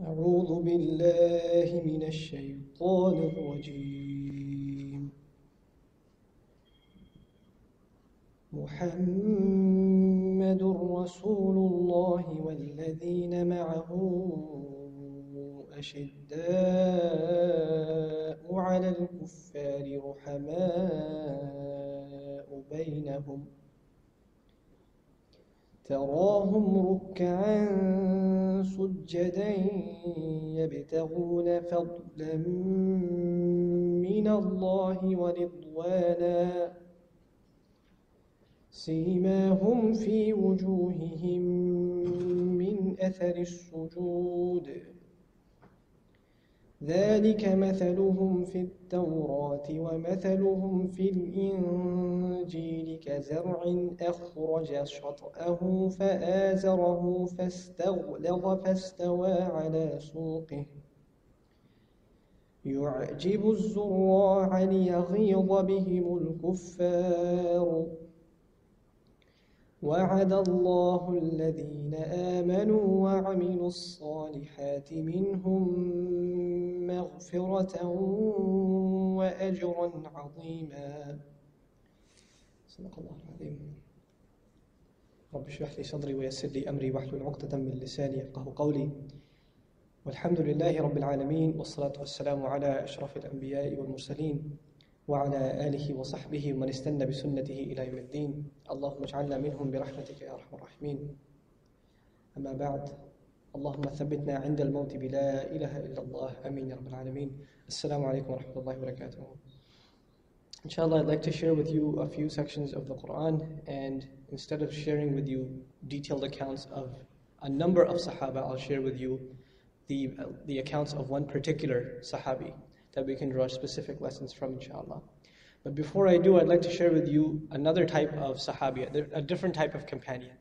أعوذ بالله من الشيطان الرجيم. محمد رسول الله والذين معه أشداء على الكفار رحماء بينهم تراهم ركعا سجدا يبتغون فضلا من الله ورضوانا. سيماهم في وجوههم من أثر السجود. ذلك مثلهم في التوراة ومثلهم في الإنجيل كزرع أخرج شطأه فآزره فاستغلظ فاستوى على سوقه. يعجب الزراع ليغيظ بهم الكفار. وعد الله الذين آمنوا وعملوا الصالحات منهم مغفرة وأجرا عظيما. صدق الله العظيم. رب اشرح لي صدري ويسر لي أمري واحلل عقدة من لساني يفقه قولي. والحمد لله رب العالمين والصلاة والسلام على أشرف الأنبياء والمرسلين وعلى آله وصحبه ومن استنى بسنته إلى يوم الدين اللهم اجعلنا منهم برحمتك يا أرحم الراحمين أما بعد اللهم ثبتنا عند الموت بلا إله إلا الله أمين يا رب العالمين السلام عليكم ورحمة الله وبركاته Inshallah, I'd like to share with you a few sections of the Quran, and instead of sharing with you detailed accounts of a number of Sahaba, I'll share with you the, the accounts of one particular Sahabi that we can draw specific lessons from, inshallah. But before I do, I'd like to share with you another type of Sahabi, a different type of companion.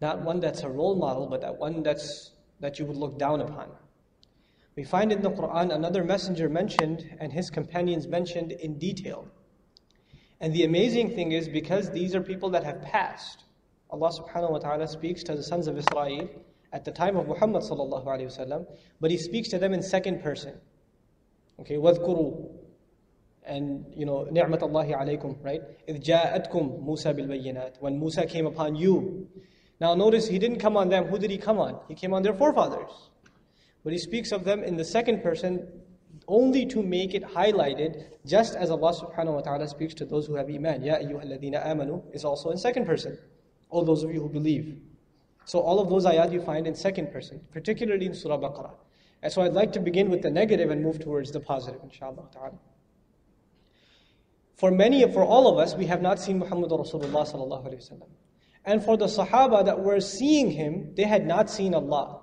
Not one that's a role model, but that one that's, that you would look down upon. We find in the Quran another messenger mentioned and his companions mentioned in detail. And the amazing thing is because these are people that have passed, Allah subhanahu wa ta'ala speaks to the sons of Israel at the time of Muhammad sallallahu alayhi wasallam, but He speaks to them in second person. Okay, وَذْكُرُوا and you know, نِعْمَةَ اللَّهِ عَلَيْكُمْ, right? إِذْ جَاءَتْكُمْ مُوسَى بِالْبَيِّنَاتِ When Musa came upon you. Now notice, he didn't come on them. Who did he come on? He came on their forefathers. But he speaks of them in the second person only to make it highlighted, just as Allah subhanahu wa ta'ala speaks to those who have iman. Ya ayyuhalladhina amanu is also in second person. All those of you who believe. So all of those ayat you find in second person, particularly in Surah Baqarah. And so I'd like to begin with the negative and move towards the positive, inshallah ta'ala. For many, for all of us, we have not seen Muhammad Rasulullah sallallahu alayhi wasallam. And for the Sahaba that were seeing him, they had not seen Allah.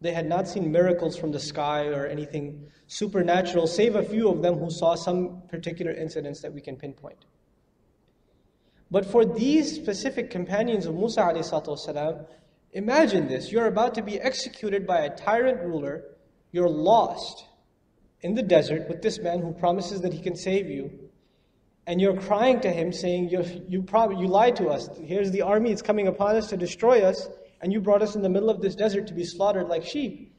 They had not seen miracles from the sky or anything supernatural, save a few of them who saw some particular incidents that we can pinpoint. But for these specific companions of Musa والسلام, imagine this. You're about to be executed by a tyrant ruler. you're lost in the desert with this man who promises that he can save you. And you're crying to him saying, you, you, prob- you lied to us. Here's the army, it's coming upon us to destroy us and you brought us in the middle of this desert to be slaughtered like sheep.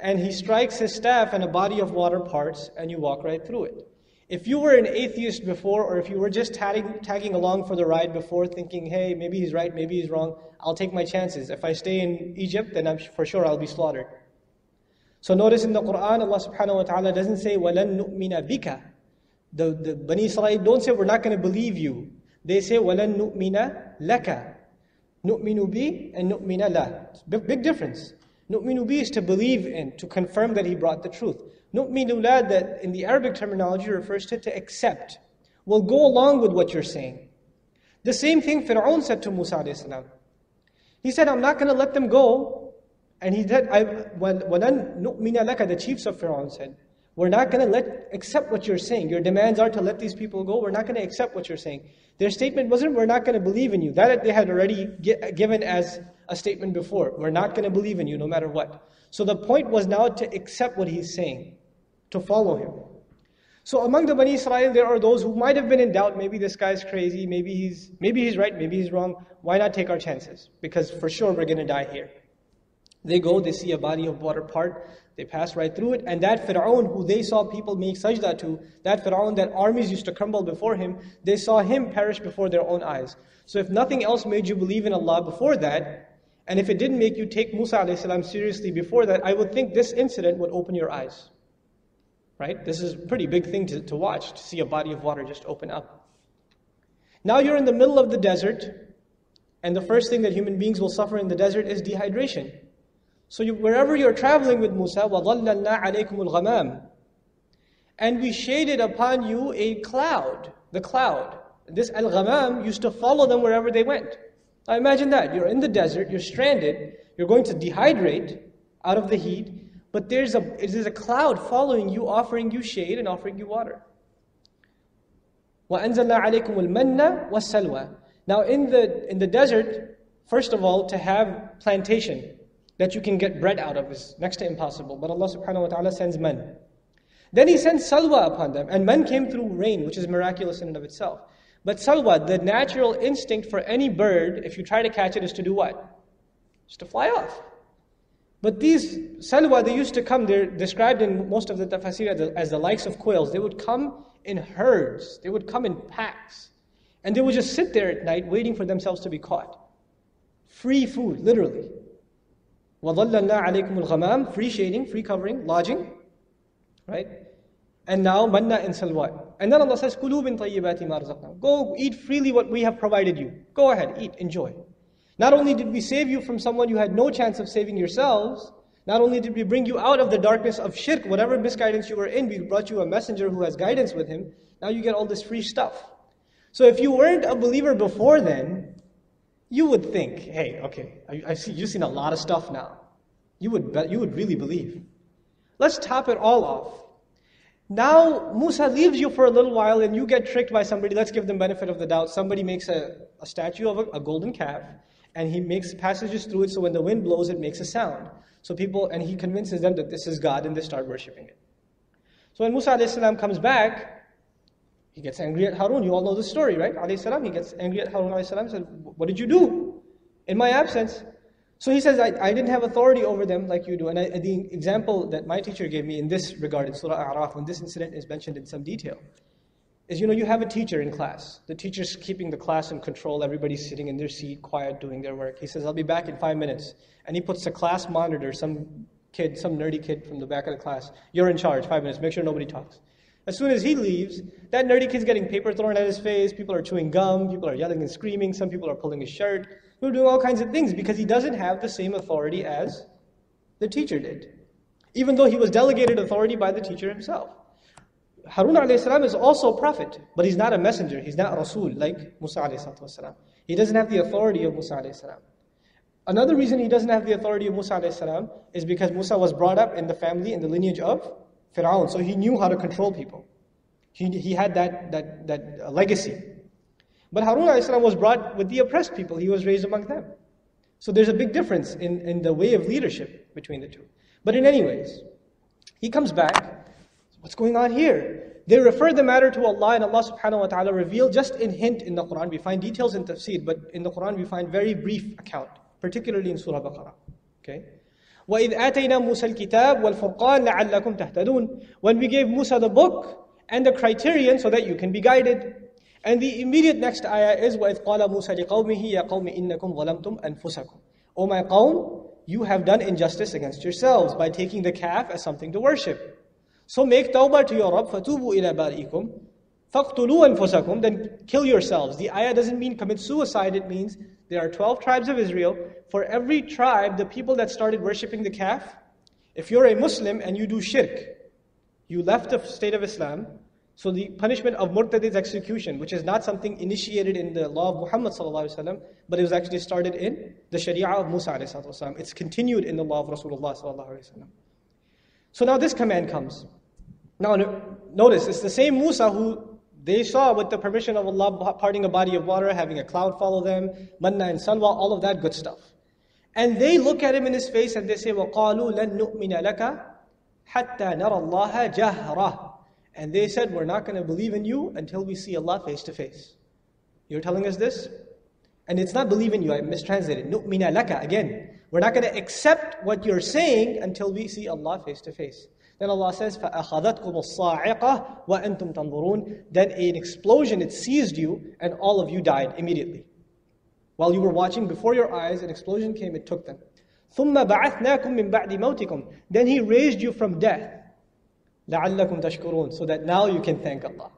And he strikes his staff, and a body of water parts, and you walk right through it. If you were an atheist before, or if you were just tagging, tagging along for the ride before, thinking, hey, maybe he's right, maybe he's wrong, I'll take my chances. If I stay in Egypt, then I'm, for sure I'll be slaughtered. So notice in the Quran, Allah subhanahu wa ta'ala doesn't say, وَلَن نُؤْمِنَ بِكَ the, the Bani Israel don't say, we're not going to believe you. They say, وَلَن نُؤْمِنَ لَكَ Nu'minu bi and nu'mina la. Big, big difference. Nu'minu bi is to believe in, to confirm that he brought the truth. Nu'minu la, that in the Arabic terminology refers to to accept. We'll go along with what you're saying. The same thing Fir'aun said to Musa alayhi salam. He said, I'm not going to let them go. and he said, I, The chiefs of Pharaoh said, We're not going to let accept what you're saying. Your demands are to let these people go. We're not going to accept what you're saying. Their statement wasn't, We're not going to believe in you. That they had already given as a statement before. We're not going to believe in you no matter what. So the point was now to accept what he's saying, to follow him. So among the Bani Israel, there are those who might have been in doubt. Maybe this guy's crazy. Maybe he's maybe he's right. Maybe he's wrong. Why not take our chances? Because for sure we're going to die here. They go, they see a body of water part, they pass right through it, and that Fir'aun who they saw people make sajda to, that Fir'aun that armies used to crumble before him, they saw him perish before their own eyes. So if nothing else made you believe in Allah before that, and if it didn't make you take Musa salam seriously before that, I would think this incident would open your eyes. Right? This is a pretty big thing to, to watch, to see a body of water just open up. Now you're in the middle of the desert, and the first thing that human beings will suffer in the desert is dehydration. So you, wherever you're traveling with Musa, وَظَلَّلْنَا عَلَيْكُمُ الْغَمَامِ And we shaded upon you a cloud, the cloud. This al-ghamam used to follow them wherever they went. Now imagine that. You're in the desert, you're stranded, you're going to dehydrate out of the heat, but there's a, there's a cloud following you, offering you shade and offering you water. وَأَنزَلْنَا عَلَيْكُمُ الْمَنَّ وَالسَّلْوَى Now in the, in the desert, first of all, to have plantation that you can get bread out of is next to impossible. But Allah subhanahu wa ta'ala sends mann. Then He sends salwa upon them. And mann came through rain, which is miraculous in and of itself. But salwa, the natural instinct for any bird, if you try to catch it, is to do what? Just to fly off. But these salwa, they used to come, they're described in most of the tafsir as as the likes of quails. They would come in herds, they would come in packs. And they would just sit there at night waiting for themselves to be caught. Free food, literally. وَظَلَّلْنَا عَلَيْكُمُ الْغَمَامِ Free shading, free covering, lodging. Right? And now manna and salwa. And then Allah says, كُلُوا مِن طَيِّبَاتِ مَا رَزَقْنَاكُمْ Go eat freely what we have provided you. Go ahead, eat, enjoy. Not only did we save you from someone you had no chance of saving yourselves, not only did we bring you out of the darkness of shirk, whatever misguidance you were in, we brought you a messenger who has guidance with him. Now you get all this free stuff. So if you weren't a believer before then, you would think, hey, okay, I, I see, you've seen a lot of stuff now. You would, bet, you would really believe. Let's top it all off. Now Musa leaves you for a little while and you get tricked by somebody. Let's give them benefit of the doubt. Somebody makes a, a statue of a, a golden calf and he makes passages through it so when the wind blows it makes a sound. So people, and he convinces them that this is God and they start worshipping it. So when Musa comes back, he gets angry at Harun. You all know the story, right? Salam, he gets angry at Harun salam, said, What did you do in my absence? So he says, I, I didn't have authority over them like you do. And I, the example that my teacher gave me in this regard, in Surah A'raf, when this incident is mentioned in some detail, is you know, you have a teacher in class. The teacher's keeping the class in control. Everybody's sitting in their seat, quiet, doing their work. He says, I'll be back in five minutes. And he puts the class monitor, some kid, some nerdy kid from the back of the class. You're in charge, five minutes. Make sure nobody talks. As soon as he leaves, that nerdy kid's getting paper thrown at his face. People are chewing gum. People are yelling and screaming. Some people are pulling his shirt. Are doing all kinds of things because he doesn't have the same authority as the teacher did, even though he was delegated authority by the teacher himself. Harun alayhi is also a prophet, but he's not a messenger. He's not Rasul like Musa He doesn't have the authority of Musa Another reason he doesn't have the authority of Musa is because Musa was brought up in the family, in the lineage of Fir'aun. So he knew how to control people. He, he had that, that, that uh, legacy. But Harun was brought with the oppressed people. He was raised among them. So there's a big difference in, in the way of leadership between the two. But in any ways, he comes back. What's going on here? They refer the matter to Allah and Allah subhanahu wa ta'ala revealed just in hint in the Quran. We find details in tafsir, but in the Quran we find very brief account, particularly in Surah Baqarah. Okay? وَإِذْ آتَيْنَا مُوسَى الْكِتَابَ وَالْفُرْقَانَ لَعَلَّكُمْ تَهْتَدُونَ When we gave Musa the book and the criterion so that you can be guided. And the immediate next ayah is وَإِذْ قَالَ مُوسَى لِقَوْمِهِ يَا قَوْمِ إِنَّكُمْ ظَلَمْتُمْ أَنفُسَكُمْ O my qawm, you have done injustice against yourselves by taking the calf as something to worship. So make tawbah to your Rabb, فَتُوبُوا إِلَى بَارِئِكُمْ فَاقْتُلُوا أَنفُسَكُمْ Then kill yourselves. The ayah doesn't mean commit suicide, it means there are 12 tribes of Israel. For every tribe, the people that started worshipping the calf, if you're a Muslim and you do shirk, you left the state of Islam, so the punishment of murtad is execution, which is not something initiated in the law of Muhammad وسلم, but it was actually started in the Sharia of Musa والسلام. It's continued in the law of Rasulullah وسلم. So now this command comes. Now notice, it's the same Musa who they saw with the permission of Allah parting a body of water, having a cloud follow them, manna and salwa, all of that good stuff. And they look at him in his face and they say, وَقَالُوا لَن نُؤْمِنَ لَكَ حَتَّى نَرَى اللَّهَ جَهْرًا And they said, we're not going to believe in you until we see Allah face to face. You're telling us this? And it's not believe in you, I mistranslated. نُؤْمِنَ لَكَ Again, We're not going to accept what you're saying until we see Allah face to face. Then Allah says, فَأَخَذَتْكُمُ الصَّاعِقَةُ وَأَنْتُمْ تَنْظُرُونَ Then an explosion, it seized you, and all of you died immediately. While you were watching before your eyes, an explosion came, it took them. ثُمَّ بَعَثْنَاكُم مِّن بَعْدِ مَوْتِكُمْ Then He raised you from death. لَعَلَّكُمْ تَشْكُرُونَ So that now you can thank Allah.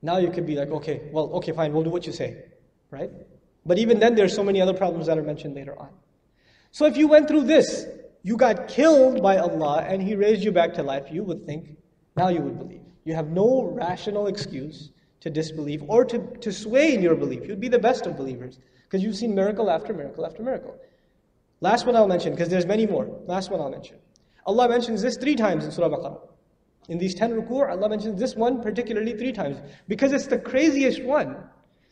Now you could be like, okay, well, okay, fine, we'll do what you say. Right? But even then, there's so many other problems that are mentioned later on. So if you went through this, you got killed by Allah and He raised you back to life, you would think, now you would believe. You have no rational excuse to disbelieve or to, to sway in your belief. You'd be the best of believers because you've seen miracle after miracle after miracle. Last one I'll mention, because there's many more. Last one I'll mention. Allah mentions this three times in Surah Baqarah. In these 10 ruku', Allah mentions this one particularly three times because it's the craziest one.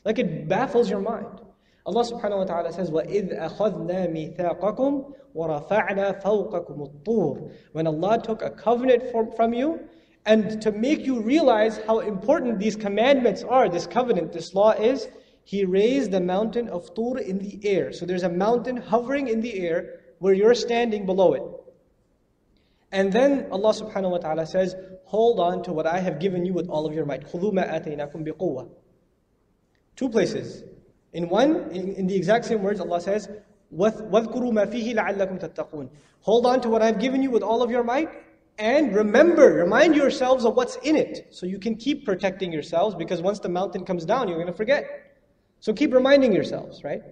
Like it baffles your mind. Allah subhanahu wa ta'ala says, وَإِذْ أَخَذْنَا مِيثَاقَكُمْ وَرَفَعْنَا فَوْقَكُمُ الطُّورِ When Allah took a covenant from, from you, and to make you realize how important these commandments are, this covenant, this law is, He raised the mountain of Tur in the air. So there's a mountain hovering in the air where you're standing below it. And then Allah subhanahu wa ta'ala says, Hold on to what I have given you with all of your might. خُذُوا مَا آتَيْنَاكُمْ بِقُوَّةٍ Two places. In one, in, in the exact same words, Allah says, وَاذْكُرُوا مَا فِيهِ لَعَلَّكُمْ تَتَّقُونَ Hold on to what I've given you with all of your might, and remember, remind yourselves of what's in it, so you can keep protecting yourselves, because once the mountain comes down, you're going to forget. So keep reminding yourselves, right?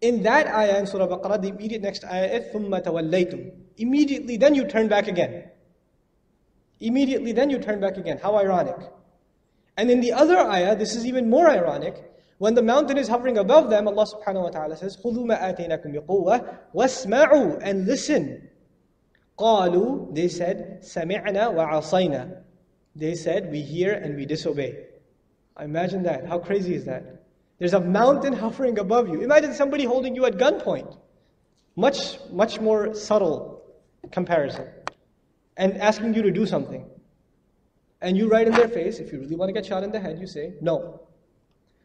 In that ayah in Surah Baqarah, the immediate next ayah is ثُمَّ تَوَلَّيْتُمْ Immediately then you turn back again. Immediately then you turn back again. How ironic. And in the other ayah, this is even more ironic. When the mountain is hovering above them, Allah subhanahu wa ta'ala says, خُذُوا مَا آتَيْنَاكُمْ بِقُوَّةٍ وَاسْمَعُوا And listen. قَالُوا They said, سَمِعْنَا وَعَصَيْنَا They said, we hear and we disobey. Imagine that. How crazy is that? There's a mountain hovering above you. Imagine somebody holding you at gunpoint. Much, much more subtle comparison. And asking you to do something. And you write in their face, if you really want to get shot in the head, you say, no.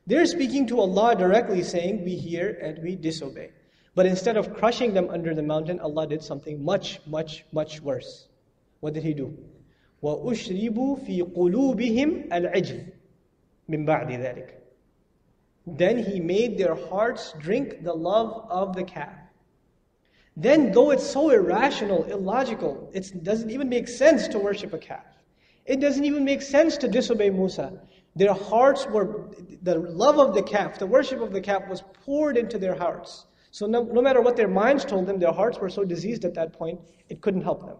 They're speaking to Allah directly, saying, We hear and we disobey. But instead of crushing them under the mountain, Allah did something much, much, much worse. What did He do? وَأُشْرِبُوا فِي قُلُوبِهِمْ الْعِجْلِ مِنْ بَعْدِ ذَلِكَ Then He made their hearts drink the love of the calf. Then, though it's so irrational, illogical, it doesn't even make sense to worship a calf. It doesn't even make sense to disobey Musa. Their hearts were, the love of the calf, the worship of the calf was poured into their hearts. So no, no matter what their minds told them, their hearts were so diseased at that point, it couldn't help them.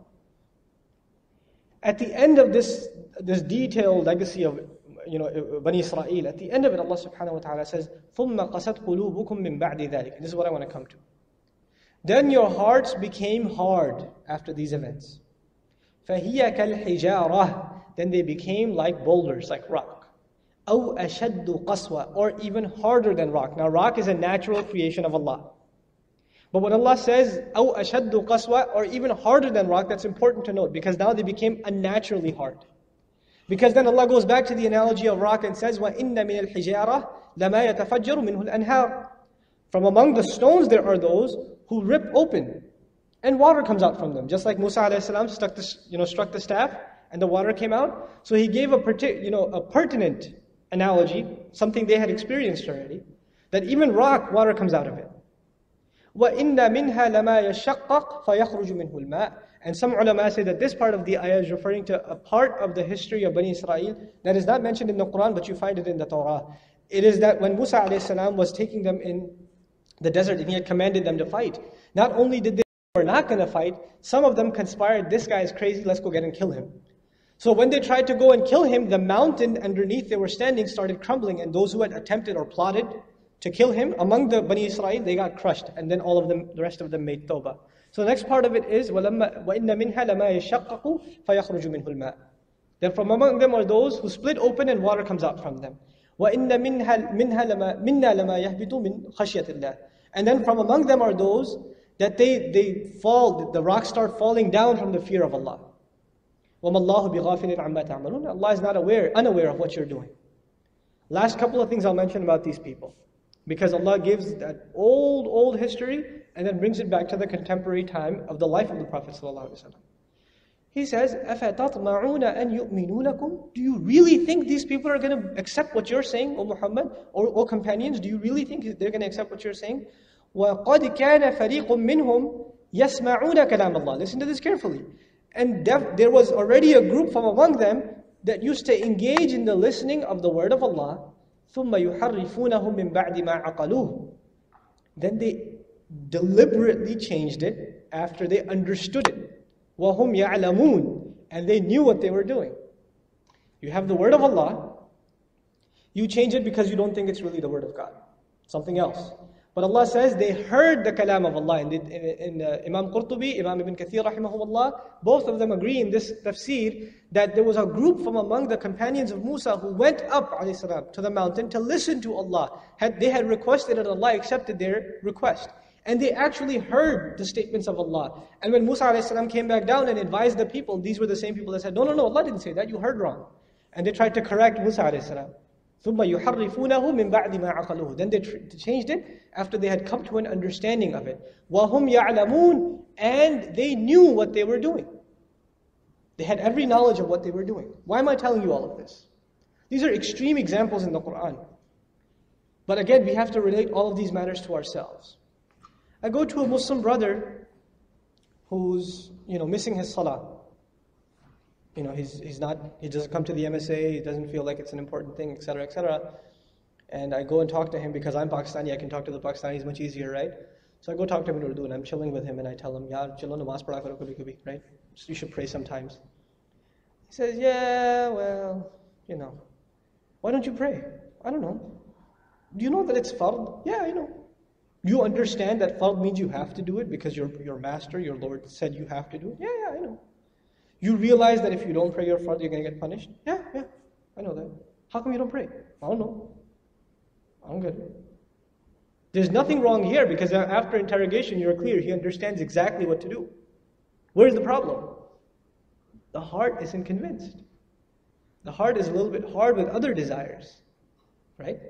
At the end of this, this detailed legacy of you know, Bani Israel, at the end of it, Allah subhanahu wa ta'ala says, ثُمَّ قَسَتْ قُلُوبُكُم مِّن بَعْدِ ذَلِكَ This is what I want to come to. Then your hearts became hard after these events. فَهِيَ كَالْحِجَارَةِ Then they became like boulders, like rock. أو أشد قسوة or even harder than rock. Now rock is a natural creation of Allah. But when Allah says أو أشد قسوة or even harder than rock, that's important to note because now they became unnaturally hard. Because then Allah goes back to the analogy of rock and says وَإِنَّ مِنَ الْحِجَارَةِ لَمَا يَتَفَجَّرُ مِنْهُ الْأَنْهَارُ From among the stones there are those who rip open and water comes out from them. Just like Musa a.s. struck the, you know, struck the staff and the water came out. So he gave a, perti- you know, a pertinent analogy, something they had experienced already, that even rock, water comes out of it. وَإِنَّ مِنْهَا لَمَا يَشَقَّقْ فَيَخْرُجُ مِنْهُ الْمَاءِ And some ulama say that this part of the ayah is referring to a part of the history of Bani Israel that is not mentioned in the Quran, but you find it in the Torah. It is that when Musa a.s. was taking them in the desert and he had commanded them to fight, not only did they were not going to fight, some of them conspired, this guy is crazy, let's go get and kill him. So when they tried to go and kill him, the mountain underneath they were standing started crumbling, and those who had attempted or plotted to kill him, among the Bani Israel, they got crushed, and then all of them, the rest of them made tawbah. So the next part of it is, وَإِنَّ مِنْهَا لَمَا يَشَقَّقُ فَيَخْرُجُ مِنْهُ الْمَاءِ Then from among them are those who split open and water comes out from them. وَإِنَّ مِنْهَا, مِنْهَا لَمَا, مِنَّا لَمَا يَهْبِطُ مِنْ خَشْيَةِ اللَّهِ And then from among them are those that they, they fall, the rocks start falling down from the fear of Allah. وَمَا اللَّهُ بِغَافِلٍ عَمَّا تَعْمَلُونَ Allah is not aware, unaware of what you're doing. Last couple of things I'll mention about these people. Because Allah gives that old, old history and then brings it back to the contemporary time of the life of the Prophet ﷺ. He says, أَفَتَطْمَعُونَ أَن يُؤْمِنُوا لَكُمْ Do you really think these people are going to accept what you're saying, O Muhammad, or O companions? Do you really think they're going to accept what you're saying? وَقَدْ كَانَ فَرِيقٌ مِّنْهُمْ يَسْمَعُونَ كَلَامَ اللَّهِ Listen to this carefully. And def- there was already a group from among them that used to engage in the listening of the word of Allah. ثُمَّ يُحَرِّفُونَهُ مِن بَعْدِ مَا عَقَلُوهُ Then they deliberately changed it after they understood it. وَهُمْ يَعْلَمُونَ And they knew what they were doing. You have the word of Allah. You change it because you don't think it's really the word of God. Something else. But Allah says they heard the kalam of Allah. In, in, uh, Imam Qurtubi, Imam Ibn Kathir, rahimahullah, both of them agree in this tafsir that there was a group from among the companions of Musa who went up salam, to the mountain to listen to Allah. Had, they had requested and Allah accepted their request. And they actually heard the statements of Allah. And when Musa salam came back down and advised the people, these were the same people that said, No, no, no, Allah didn't say that, you heard wrong. And they tried to correct Musa salam. ثُمَّ يُحَرِّفُونَهُ مِن بَعْدِ مَا عَقَلُوهُ Then they changed it after they had come to an understanding of it. وَهُمْ يَعْلَمُونَ And they knew what they were doing. They had every knowledge of what they were doing. Why am I telling you all of this? These are extreme examples in the Quran. But again, we have to relate all of these matters to ourselves. I go to a Muslim brother who's, you know, missing his salah you know, he's, he's not, he doesn't come to the MSA, he doesn't feel like it's an important thing, etc., etc. And I go and talk to him because I'm Pakistani, I can talk to the Pakistanis much easier, right? So I go talk to him in Urdu and I'm chilling with him and I tell him, yeah, chilo namaz pada right? So you should pray sometimes. He says, yeah, well, you know. Why don't you pray? I don't know. Do you know that it's fard? Yeah, I know. You understand that fard means you have to do it because your, your master, your Lord said you have to do it? Yeah, yeah, I know. You realize that if you don't pray your fard, you're going to get punished? Yeah, yeah, I know that. How come you don't pray? I don't know. I'm good. There's nothing wrong here because after interrogation, you're clear. He understands exactly what to do. Where's the problem? The heart isn't convinced. The heart is a little bit hard with other desires, right?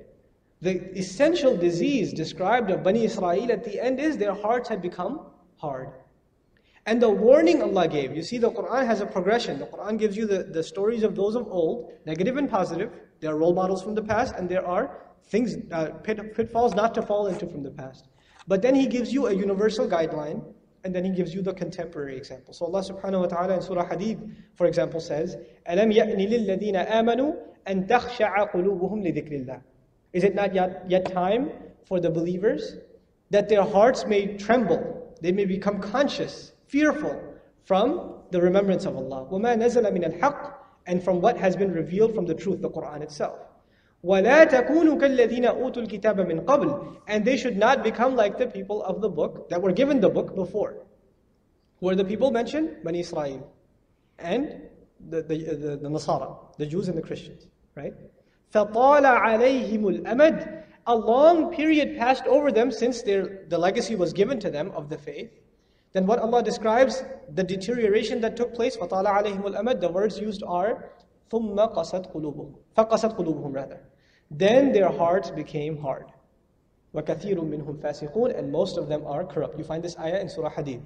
The essential disease described of Bani Israel at the end is their hearts had become hard. And the warning Allah gave, you see, the Quran has a progression. The Quran gives you the, the stories of those of old, negative and positive. There are role models from the past, and there are things, uh, pit, pitfalls not to fall into from the past. But then He gives you a universal guideline, and then He gives you the contemporary example. So Allah subhanahu wa ta'ala in Surah Hadid, for example, says, أَلَمْ يَأْنِ لِلَّذِينَ آمَنُوا أَن تَخْشَعَ قُلُوبُهُمْ لِذِكْرِ اللَّهِ Is it not yet, yet time for the believers that their hearts may tremble, they may become conscious fearful from the remembrance of Allah. وَمَا نَزَلَ مِنَ الْحَقِّ And from what has been revealed from the truth, the Quran itself. وَلَا تَكُونُوا كَالَّذِينَ أُوتُوا الْكِتَابَ مِنْ قَبْلِ And they should not become like the people of the book that were given the book before. Who are the people mentioned? Bani Israel. And the, the, the, the Nasara, the Jews and the Christians. Right? فَطَالَ عَلَيْهِمُ الْأَمَدِ A long period passed over them since their, the legacy was given to them of the faith. Then what Allah describes, the deterioration that took place, فَطَالَ عَلَيْهِمُ الْأَمَدْ The words used are ثُمَّ قَسَتْ قُلُوبُهُم فَقَسَتْ قُلُوبُهُم rather. Then their hearts became hard. وَكَثِيرٌ مِّنْهُمْ فَاسِقُونَ And most of them are corrupt. You find this ayah in Surah Hadid.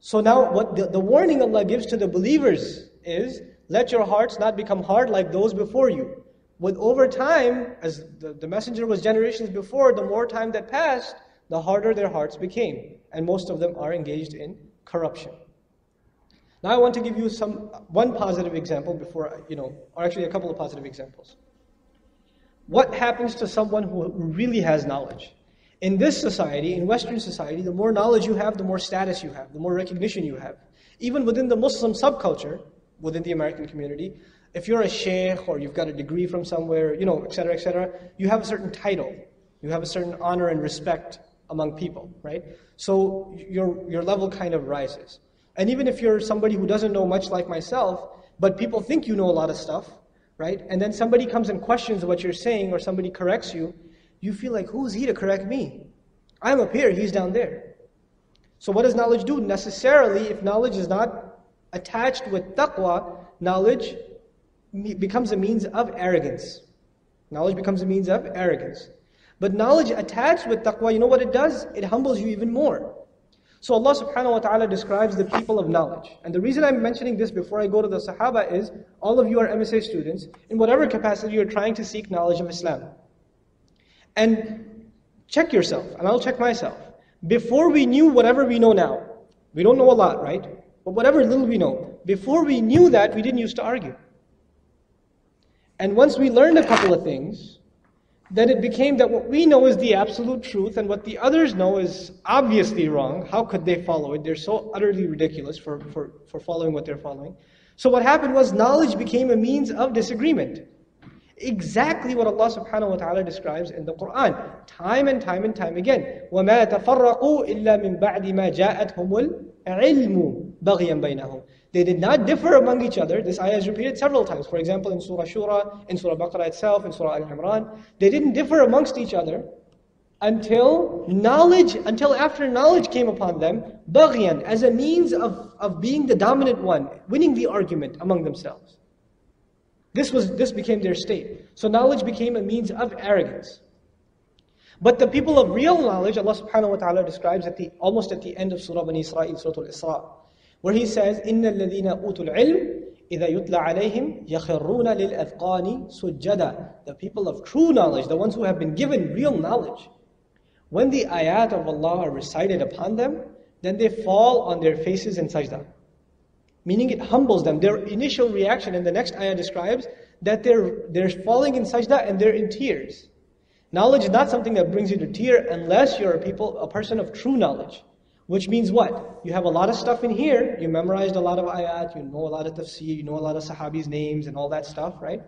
So now what the, the warning Allah gives to the believers is, let your hearts not become hard like those before you. With over time, as the, the messenger was generations before, the more time that passed, the harder their hearts became. And most of them are engaged in corruption. Now I want to give you some one positive example before, you know, or actually a couple of positive examples. What happens to someone who really has knowledge? In this society, in Western society, the more knowledge you have, the more status you have, the more recognition you have. Even within the Muslim subculture, within the American community, if you're a sheikh or you've got a degree from somewhere, you know, et cetera, et cetera, you have a certain title. You have a certain honor and respect among people, right? So your, your level kind of rises. And even if you're somebody who doesn't know much like myself, but people think you know a lot of stuff, right? And then somebody comes and questions what you're saying or somebody corrects you, you feel like, who's he to correct me? I'm up here, he's down there. So what does knowledge do? Necessarily, if knowledge is not attached with taqwa, knowledge becomes a means of arrogance. Knowledge becomes a means of arrogance. But knowledge attached with taqwa, you know what it does? It humbles you even more. So Allah subhanahu wa ta'ala describes the people of knowledge. And the reason I'm mentioning this before I go to the Sahaba is all of you are MSA students. In whatever capacity you're trying to seek knowledge of Islam. And check yourself, and I'll check myself. Before we knew whatever we know now, we don't know a lot, right? But whatever little we know, before we knew that, we didn't used to argue. And once we learned a couple of things, then it became that what we know is the absolute truth and what the others know is obviously wrong. How could they follow it? They're so utterly ridiculous for, for, for following what they're following. So what happened was knowledge became a means of disagreement. Exactly what Allah subhanahu wa ta'ala describes in the Quran. Time and time and time again. وَمَا تَفَرَّقُوا إِلَّا مِن بَعْدِ مَا جَاءَتْهُمُ الْعِلْمُ بَغْيًا بَيْنَهُم they did not differ among each other. This ayah is repeated several times. For example, in Surah Shura, in Surah Baqarah itself, in Surah Al-Imran. They didn't differ amongst each other until knowledge, until after knowledge came upon them, baghyan, as a means of, of being the dominant one, winning the argument among themselves. This, was, this became their state. So knowledge became a means of arrogance. But the people of real knowledge, Allah subhanahu wa ta'ala describes at the, almost at the end of Surah Bani Israel, Surah Al-Isra, where He says, إِنَّ الَّذِينَ أُوتُوا الْعِلْمِ إِذَا يُتْلَى عَلَيْهِمْ يَخِرُّونَ لِلْأَذْقَانِ سُجَّدًا The people of true knowledge, the ones who have been given real knowledge, when the ayat of Allah are recited upon them, then they fall on their faces in sajda meaning it humbles them. Their initial reaction in the next ayah describes that they're, they're falling in sajda and they're in tears. Knowledge is not something that brings you to tear unless you're a people, a person of true knowledge. Which means what? You have a lot of stuff in here, you memorized a lot of ayat, you know a lot of tafsir, you know a lot of sahabis' names and all that stuff, right?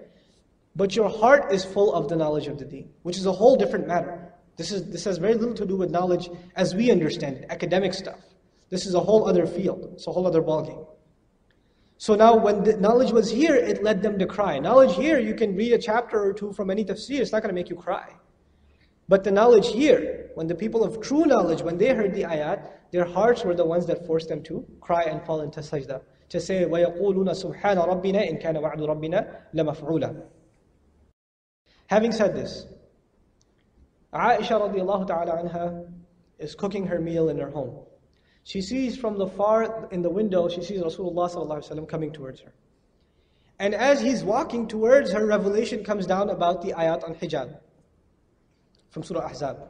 But your heart is full of the knowledge of the deen, which is a whole different matter. This, is, this has very little to do with knowledge as we understand it, academic stuff. This is a whole other field, it's a whole other ballgame. So now when the knowledge was here, it led them to cry. Knowledge here, you can read a chapter or two from any tafsir, it's not going to make you cry. But the knowledge here, when the people of true knowledge, when they heard the ayat, their hearts were the ones that forced them to cry and fall into sajda. To say, وَيَقُولُونَ سُبْحَانَ رَبِّنَا إِن كَانَ وَعْدُ رَبِّنَا لَمَفْعُولًا Having said this, Aisha radiallahu ta'ala anha is cooking her meal in her home. She sees from the far in the window, she sees Rasulullah coming towards her. And as he's walking towards her, revelation comes down about the ayat on hijab from Surah Ahzab.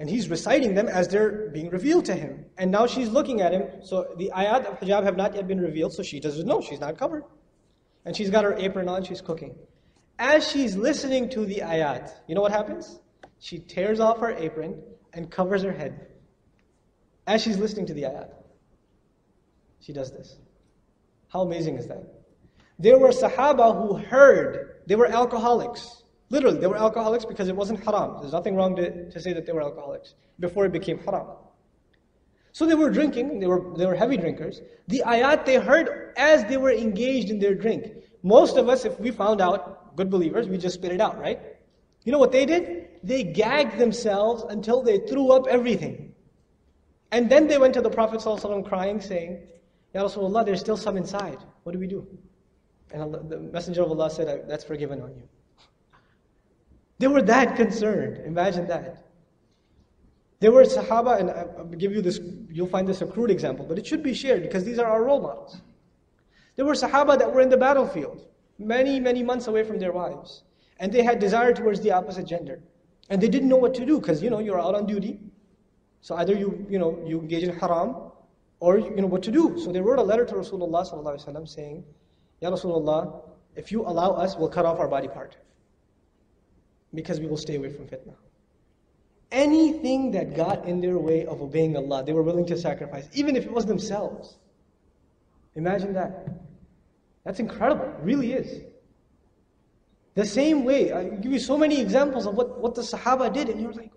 And he's reciting them as they're being revealed to him. And now she's looking at him. So the ayat of hijab have not yet been revealed, so she doesn't know. She's not covered. And she's got her apron on, she's cooking. As she's listening to the ayat, you know what happens? She tears off her apron and covers her head as she's listening to the ayat. She does this. How amazing is that? There were Sahaba who heard, they were alcoholics. Literally, they were alcoholics because it wasn't haram. There's nothing wrong to, to say that they were alcoholics before it became haram. So they were drinking, they were, they were heavy drinkers. The ayat they heard as they were engaged in their drink. Most of us, if we found out, good believers, we just spit it out, right? You know what they did? They gagged themselves until they threw up everything. And then they went to the Prophet ﷺ crying, saying, Ya Rasulullah, there's still some inside. What do we do? And Allah, the Messenger of Allah said, That's forgiven on you. They were that concerned. Imagine that. There were Sahaba, and I'll give you this, you'll find this a crude example, but it should be shared because these are our role models. There were Sahaba that were in the battlefield, many, many months away from their wives, and they had desire towards the opposite gender. And they didn't know what to do because, you know, you're out on duty, so either you, you know, you engage in haram or you know what to do. So they wrote a letter to Rasulullah saying, Ya Rasulullah, if you allow us, we'll cut off our body part. Because we will stay away from fitna. Anything that got in their way of obeying Allah, they were willing to sacrifice, even if it was themselves. Imagine that. That's incredible. It really is. The same way, I give you so many examples of what, what the Sahaba did, and you're like,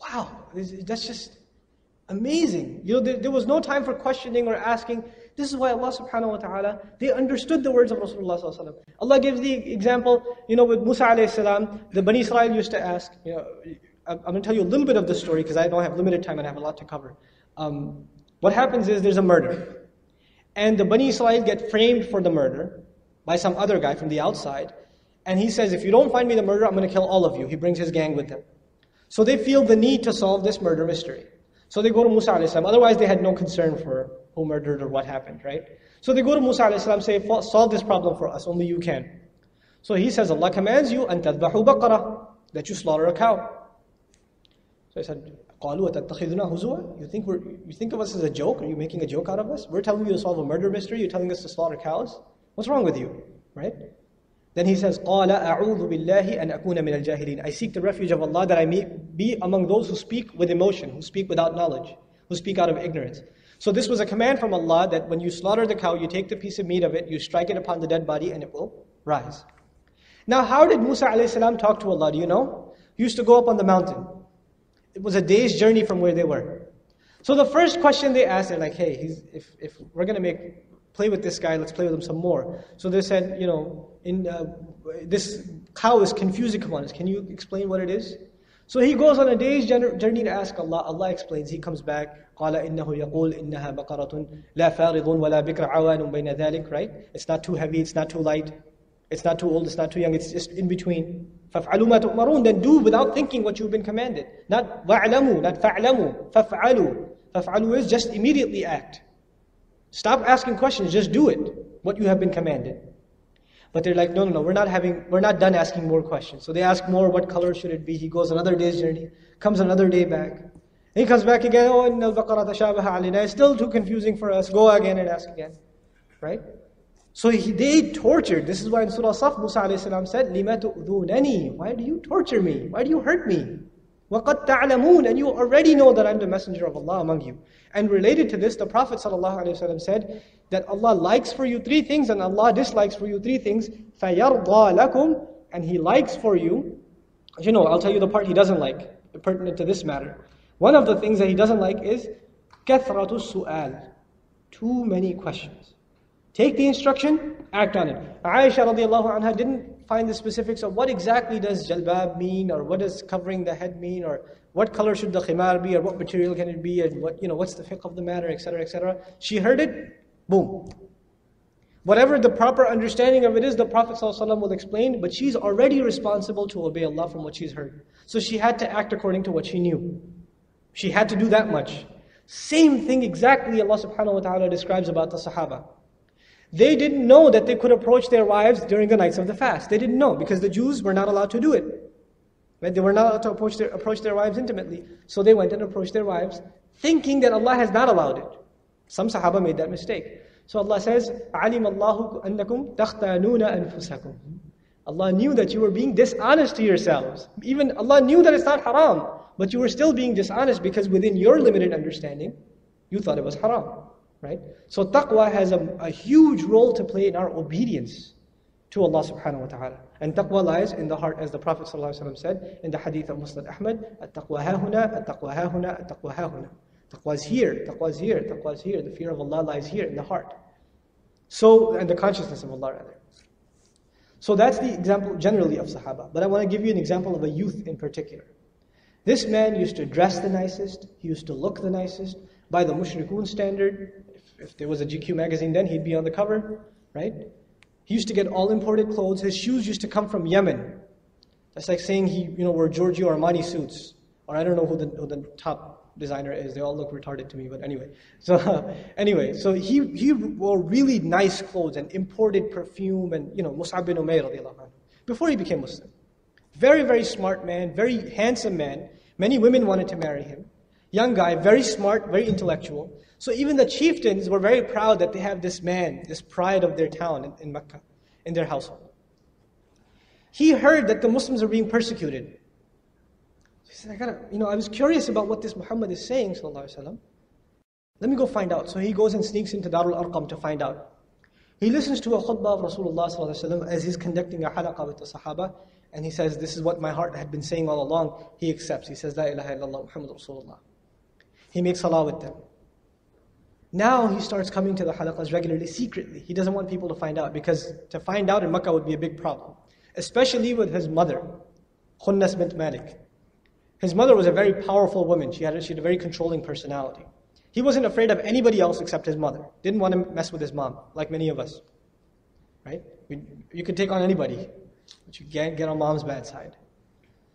Wow, that's just amazing. You know, there, there, was no time for questioning or asking. This is why Allah subhanahu wa ta'ala, they understood the words of Rasulullah Allah gives the example, you know, with Musa alayhi salam, the Bani Israel used to ask, you know, I'm going to tell you a little bit of the story because I don't have limited time and I have a lot to cover. Um, what happens is there's a murder. And the Bani Israel get framed for the murder by some other guy from the outside. And he says, if you don't find me the murderer, I'm going to kill all of you. He brings his gang with him. So they feel the need to solve this murder mystery. So they go to Musa alayhi salam. Otherwise, they had no concern for who murdered or what happened, right? So they go to Musa alayhi salam, say, solve this problem for us, only you can. So he says, Allah commands you, أن تذبحوا بقرة, that you slaughter a cow. So he said, قالوا أتتخذنا هزوا? You think we're, you think of us as a joke? Are you making a joke out of us? We're telling you to solve a murder mystery. You're telling us to slaughter cows. What's wrong with you, right? Then he says, قال أعوذ بالله أن أكون من الجاهلين. I seek the refuge of Allah that I may be among those who speak with emotion, who speak without knowledge, who speak out of ignorance. So this was a command from Allah that when you slaughter the cow, you take the piece of meat of it, you strike it upon the dead body, and it will rise. Now, how did Musa a.s. talk to Allah? Do you know? He used to go up on the mountain. It was a day's journey from where they were. So the first question they asked, they're like, hey, if, if we're going to make play with this guy, let's play with him some more. So they said, you know, in uh, this cow is confusing upon us. Can you explain what it is? So he goes on a day's journey to ask Allah. Allah explains. He comes back. قال إنه يقول إنها بقرة لا فارض ولا بكر عوان بين ذلك right it's not too heavy it's not too light it's not too old it's not too young it's just in between فافعلوا ما تؤمرون then do without thinking what you've been commanded not واعلموا not فاعلموا فافعلوا فافعلوا is just immediately act Stop asking questions, just do it, what you have been commanded. But they're like, no, no, no, we're not having, we're not done asking more questions. So they ask more, what color should it be? He goes another day's journey, comes another day back. He comes back again, oh, in al-baqarah tashabaha alina. It's still too confusing for us. Go again and ask again. Right? So he, they tortured. This is why in Surah Saf, Musa said, لِمَا تُؤْذُونَنِي Why do you torture me? Why do you hurt me? وَقَدْ تَعْلَمُونَ And you already know that I'm the messenger of Allah among you. And related to this, the Prophet ﷺ said that Allah likes for you three things and Allah dislikes for you three things. فَيَرْضَى لَكُمْ And He likes for you. You know, I'll tell you the part He doesn't like, pertinent to this matter. One of the things that He doesn't like is كَثْرَةُ السُّؤَالِ Too many questions. Take the instruction, act on it. Aisha radiallahu anha didn't find the specifics of what exactly does jalbab mean, or what does covering the head mean, or what color should the khimar be, or what material can it be, and what you know, what's the fiqh of the matter, etc., etc. She heard it, boom. Whatever the proper understanding of it is, the Prophet ﷺ will explain, but she's already responsible to obey Allah from what she's heard. So she had to act according to what she knew. She had to do that much. Same thing exactly Allah subhanahu wa ta'ala describes about the Sahaba. They didn't know that they could approach their wives during the nights of the fast. They didn't know because the Jews were not allowed to do it. Right? They were not allowed to approach their, approach their wives intimately. So they went and approached their wives thinking that Allah has not allowed it. Some Sahaba made that mistake. So Allah says, عَلِمَ اللَّهُ أَنَّكُمْ تَخْتَانُونَ أَنفُسَكُمْ Allah knew that you were being dishonest to yourselves. Even Allah knew that it's not haram, but you were still being dishonest because within your limited understanding, you thought it was haram. Right? So taqwa has a, a huge role to play in our obedience to Allah subhanahu wa ta'ala. And taqwa lies in the heart, as the Prophet said in the hadith of Muslim Ahmad, at-taqwa hahuna, at-taqwa hahuna, at-taqwa hahuna. Taqwa is here, taqwa is here, taqwa is here. The fear of Allah lies here in the heart. So, and the consciousness of Allah rather. So that's the example generally of Sahaba. But I want to give you an example of a youth in particular. This man used to dress the nicest, he used to look the nicest, by the mushrikun standard, if there was a GQ magazine then, he'd be on the cover, right? He used to get all imported clothes. His shoes used to come from Yemen. That's like saying he, you know, wore Giorgio Armani suits. Or I don't know who the, who the top designer is. They all look retarded to me, but anyway. So anyway, so he, he wore really nice clothes and imported perfume and, you know, Mus'ab bin Umayr before he became Muslim. Very, very smart man, very handsome man. Many women wanted to marry him. Young guy, very smart, very intellectual. So even the chieftains were very proud that they have this man, this pride of their town in, in Mecca, in their household. He heard that the Muslims are being persecuted. So he said, I gotta, you know, I was curious about what this Muhammad is saying, sallallahu alaihi wasallam. Let me go find out. So he goes and sneaks into Darul Arqam to find out. He listens to a khutbah of Rasulullah as he's conducting a halaqah with the Sahaba, and he says, "This is what my heart had been saying all along." He accepts. He says, "La ilaha illallah Muhammad Rasulullah." He makes salah with them. Now he starts coming to the halaqas regularly, secretly. He doesn't want people to find out because to find out in Makkah would be a big problem, especially with his mother, Khunnas bint Malik. His mother was a very powerful woman. She had, a, she had a very controlling personality. He wasn't afraid of anybody else except his mother. Didn't want to mess with his mom, like many of us. Right? you can take on anybody. But you can't get on mom's bad side.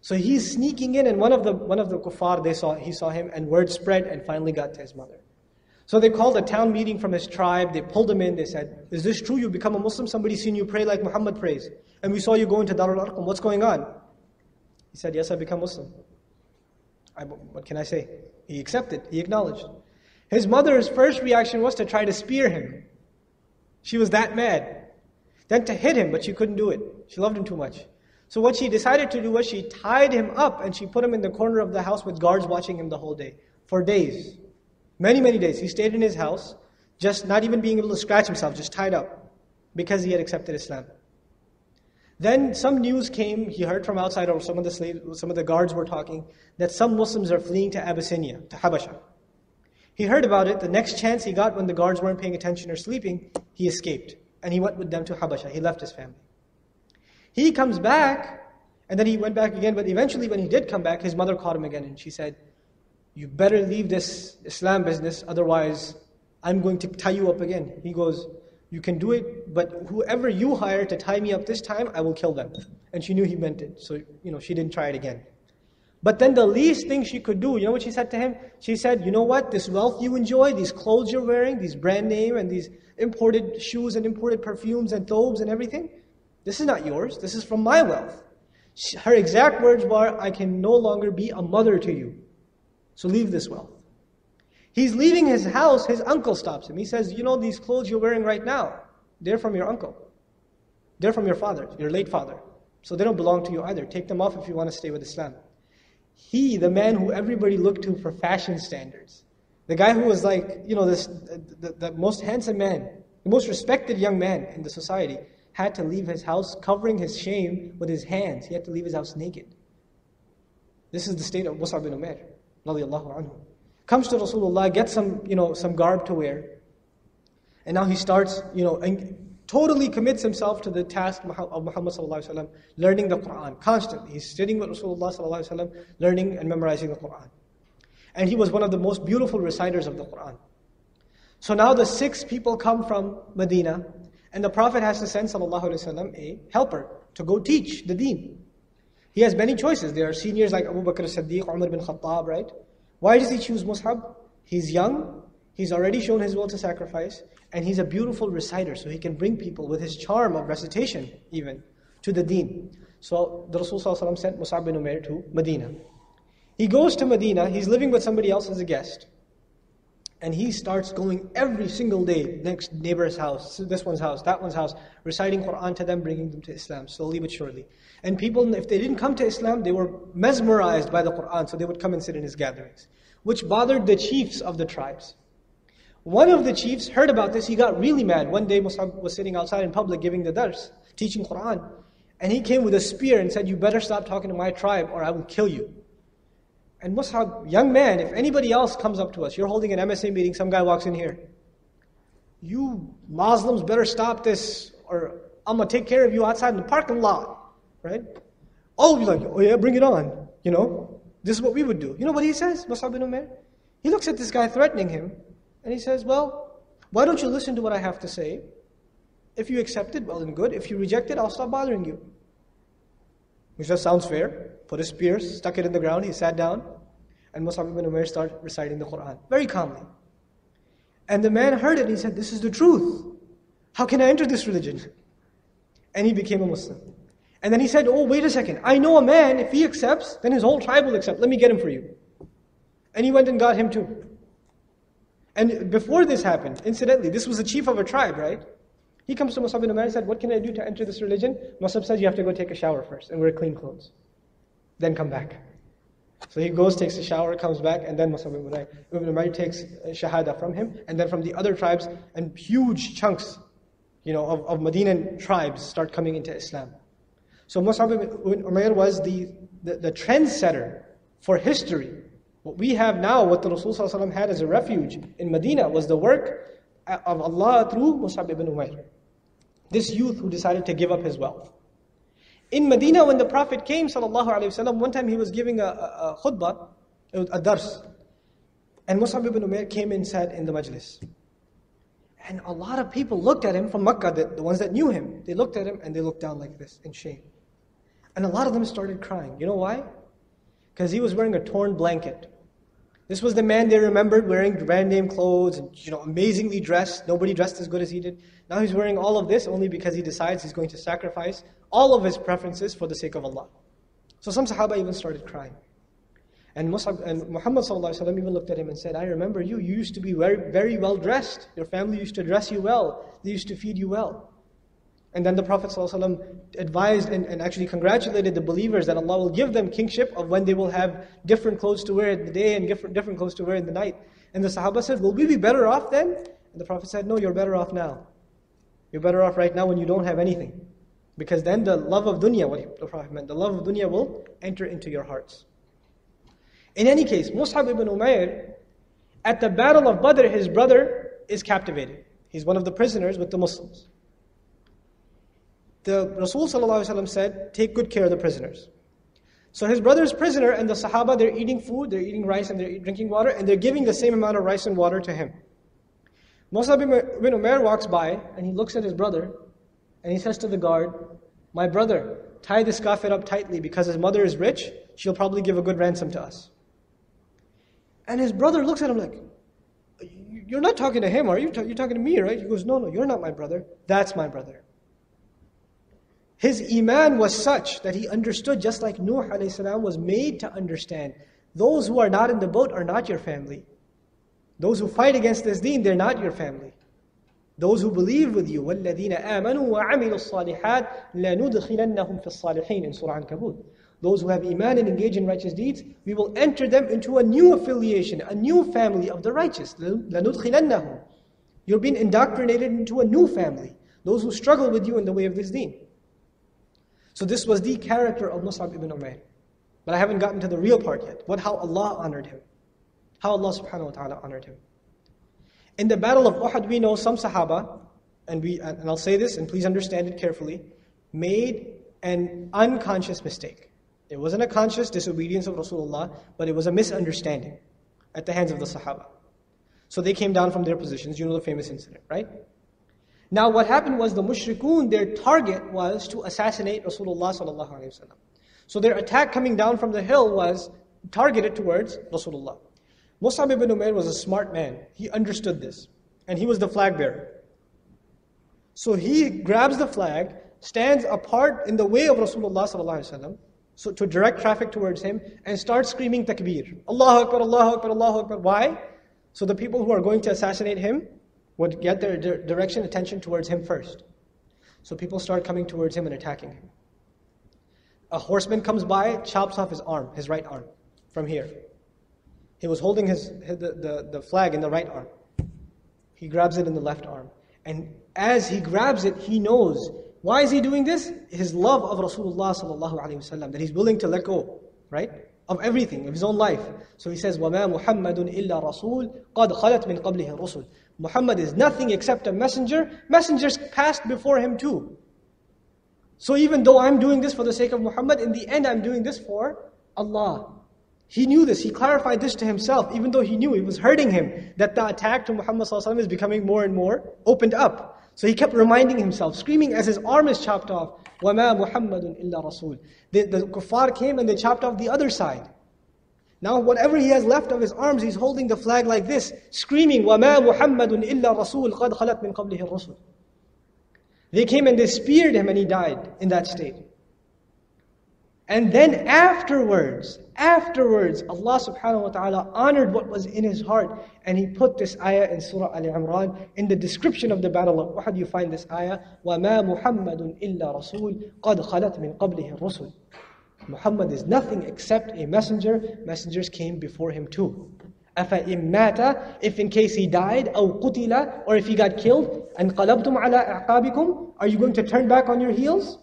So he's sneaking in, and one of the one of the kuffar they saw he saw him, and word spread, and finally got to his mother. So they called a town meeting from his tribe. They pulled him in. They said, "Is this true? You become a Muslim? Somebody seen you pray like Muhammad prays, and we saw you go into Darul Arqam. What's going on?" He said, "Yes, I become Muslim." I, what can I say? He accepted. He acknowledged. His mother's first reaction was to try to spear him. She was that mad. Then to hit him, but she couldn't do it. She loved him too much. So what she decided to do was she tied him up and she put him in the corner of the house with guards watching him the whole day. For days. Many, many days. He stayed in his house, just not even being able to scratch himself, just tied up, because he had accepted Islam. Then some news came, he heard from outside, or some of the slaves, some of the guards were talking, that some Muslims are fleeing to Abyssinia, to Habasha. He heard about it, the next chance he got when the guards weren't paying attention or sleeping, he escaped. And he went with them to Habasha. He left his family. He comes back, and then he went back again, but eventually when he did come back, his mother caught him again, and she said, You better leave this Islam business, otherwise I'm going to tie you up again. He goes, You can do it, but whoever you hire to tie me up this time, I will kill them. And she knew he meant it, so you know she didn't try it again. But then the least thing she could do, you know what she said to him? She said, You know what? This wealth you enjoy, these clothes you're wearing, these brand name and these imported shoes and imported perfumes and thobes and everything, this is not yours. This is from my wealth. Her exact words were, I can no longer be a mother to you. So leave this wealth. He's leaving his house. His uncle stops him. He says, You know, these clothes you're wearing right now, they're from your uncle. They're from your father, your late father. So they don't belong to you either. Take them off if you want to stay with Islam. He, the man who everybody looked to for fashion standards, the guy who was like, you know, this, the, the most handsome man, the most respected young man in the society, had to leave his house covering his shame with his hands. He had to leave his house naked. This is the state of Mus'ab bin Umair, anhu. Comes to Rasulullah, gets some, you know, some garb to wear. And now he starts, you know, and totally commits himself to the task of Muhammad sallallahu learning the Quran constantly. He's sitting with Rasulullah sallallahu learning and memorizing the Quran. And he was one of the most beautiful reciters of the Quran. So now the six people come from Medina and the Prophet has to send وسلم, a helper to go teach the deen. He has many choices. There are seniors like Abu Bakr as-Siddiq, Umar bin Khattab, right? Why does he choose Mus'ab? He's young, he's already shown his will to sacrifice, and he's a beautiful reciter, so he can bring people with his charm of recitation even to the deen. So the Rasul sent Mus'ab bin Umair to Medina. He goes to Medina, he's living with somebody else as a guest. And he starts going every single day, next neighbor's house, this one's house, that one's house, reciting Quran to them, bringing them to Islam, slowly but surely. And people, if they didn't come to Islam, they were mesmerized by the Quran, so they would come and sit in his gatherings, which bothered the chiefs of the tribes. One of the chiefs heard about this, he got really mad. One day Mus'ab was sitting outside in public giving the dars, teaching Quran. And he came with a spear and said, You better stop talking to my tribe or I will kill you. And Mus'ab, young man, if anybody else comes up to us, you're holding an MSA meeting, some guy walks in here. You Muslims better stop this, or I'm gonna take care of you outside in the parking lot, right? Oh, All of you like, oh yeah, bring it on. You know, this is what we would do. You know what he says, Mus'ab bin Umair? He looks at this guy threatening him, and he says, well, why don't you listen to what I have to say? If you accept it, well and good. If you reject it, I'll stop bothering you. Which just sounds fair. Put his spear, stuck it in the ground, he sat down, and Mus'ab ibn Umair started reciting the Quran very calmly. And the man heard it he said, This is the truth. How can I enter this religion? And he became a Muslim. And then he said, Oh, wait a second. I know a man, if he accepts, then his whole tribe will accept. Let me get him for you. And he went and got him too. And before this happened, incidentally, this was the chief of a tribe, right? He comes to Musab bin Umair and said, What can I do to enter this religion? Musab says, You have to go take a shower first and wear clean clothes. Then come back. So he goes, takes a shower, comes back, and then Musab ibn Umair takes Shahada from him, and then from the other tribes, and huge chunks you know, of, of Medinan tribes start coming into Islam. So Musab ibn Umair was the, the, the trendsetter for history. What we have now, what the Rasul had as a refuge in Medina, was the work of Allah through Mus'ab ibn Umair. This youth who decided to give up his wealth. In Medina, when the Prophet came, وسلم, one time he was giving a, a, a khutbah, a dars. And Mus'ab ibn Umair came and sat in the majlis. And a lot of people looked at him from Makkah, the, the ones that knew him. They looked at him and they looked down like this in shame. And a lot of them started crying. You know why? Because he was wearing a torn blanket. This was the man they remembered wearing brand name clothes and you know amazingly dressed. Nobody dressed as good as he did. Now he's wearing all of this only because he decides he's going to sacrifice all of his preferences for the sake of Allah. So some Sahaba even started crying. And, Musab, and Muhammad even looked at him and said, I remember you. You used to be very, very well dressed. Your family used to dress you well. They used to feed you well. And then the Prophet ﷺ advised and, and actually congratulated the believers that Allah will give them kingship of when they will have different clothes to wear in the day and different, different clothes to wear in the night. And the Sahaba said, Will we be better off then? And the Prophet said, No, you're better off now. You're better off right now when you don't have anything. Because then the love of dunya, what the Prophet meant, the love of dunya will enter into your hearts. In any case, Mus'ab ibn Umair, at the Battle of Badr, his brother is captivated. He's one of the prisoners with the Muslims the Rasul said, take good care of the prisoners. So his brother is prisoner and the Sahaba, they're eating food, they're eating rice and they're drinking water and they're giving the same amount of rice and water to him. Musa bin Umair walks by and he looks at his brother and he says to the guard, My brother, tie this kafir up tightly because his mother is rich, she'll probably give a good ransom to us. And his brother looks at him like, You're not talking to him, are you? You're talking to me, right? He goes, No, no, you're not my brother. That's my brother. His iman was such that he understood just like Nuh a.s. was made to understand. Those who are not in the boat are not your family. Those who fight against this deen, they're not your family. Those who believe with you, وَالَّذِينَ آمَنُوا وَعَمِلُوا الصَّالِحَاتِ لَنُدْخِلَنَّهُم فِي الصَّالِحِينَ in Surah Al-Ankabut. Those who have iman and engage in righteous deeds, we will enter them into a new affiliation, a new family of the righteous. لَنُدْخِلَنَّهُم You're being indoctrinated into a new family. Those who struggle with you in the way of this deen. So this was the character of Mus'ab ibn Umair. But I haven't gotten to the real part yet. What how Allah honored him. How Allah subhanahu wa ta'ala honored him. In the battle of Uhud, we know some Sahaba, and we and I'll say this and please understand it carefully, made an unconscious mistake. It wasn't a conscious disobedience of Rasulullah, but it was a misunderstanding at the hands of the Sahaba. So they came down from their positions. You know the famous incident, right? Now what happened was the mushrikun, their target was to assassinate Rasulullah sallallahu wasallam. So their attack coming down from the hill was targeted towards Rasulullah. Mus'ab ibn Umair was a smart man. He understood this. And he was the flag bearer. So he grabs the flag, stands apart in the way of Rasulullah sallallahu wasallam, so to direct traffic towards him, and starts screaming takbir. Allahu Akbar, Allahu Akbar, Allahu Akbar. Why? So the people who are going to assassinate him would get their direction, attention towards him first. So people start coming towards him and attacking him. A horseman comes by, chops off his arm, his right arm, from here. He was holding his, the, the, the flag in the right arm. He grabs it in the left arm. And as he grabs it, he knows. Why is he doing this? His love of Rasulullah sallallahu alaihi wasallam, that he's willing to let go, right? Of everything, of his own life. So he says, وَمَا مُحَمَّدٌ إِلَّا رَسُولٌ قَدْ خَلَتْ مِنْ قَبْلِهِ الرُّسُلُ Muhammad is nothing except a messenger. Messengers passed before him too. So even though I'm doing this for the sake of Muhammad, in the end I'm doing this for Allah. He knew this, he clarified this to himself, even though he knew it was hurting him that the attack to Muhammad is becoming more and more opened up. So he kept reminding himself, screaming as his arm is chopped off, وَمَا مُحَمَّدٌ إِلَّا رَسُولٌ The, the kuffar came and they chopped off the other side. Now, whatever he has left of his arms, he's holding the flag like this, screaming, وَمَا مُحَمَّدٌ إِلَّا رَسُولٌ قَدْ خَلَتْ مِنْ قَبْلِهِ الرُّسُلُ They came and they speared him and he died in that state. And then afterwards, afterwards, Allah subhanahu wa ta'ala honored what was in his heart and he put this ayah in Surah Al Imran. In the description of the battle of Uhud, you find this ayah, وَمَا مُحَمَّدٌ إِلَّا رَسُولٌ قَدْ خَلَتْ مِنْ قَبْلِهِ الرُّسُلُ Muhammad is nothing except a messenger. Messengers came before him too. أَفَإِن مَاتَ If in case he died, أَوْ قُتِلَ Or if he got killed, أَنْقَلَبْتُمْ عَلَىٰ أَعْقَابِكُمْ Are you going to turn back on your heels?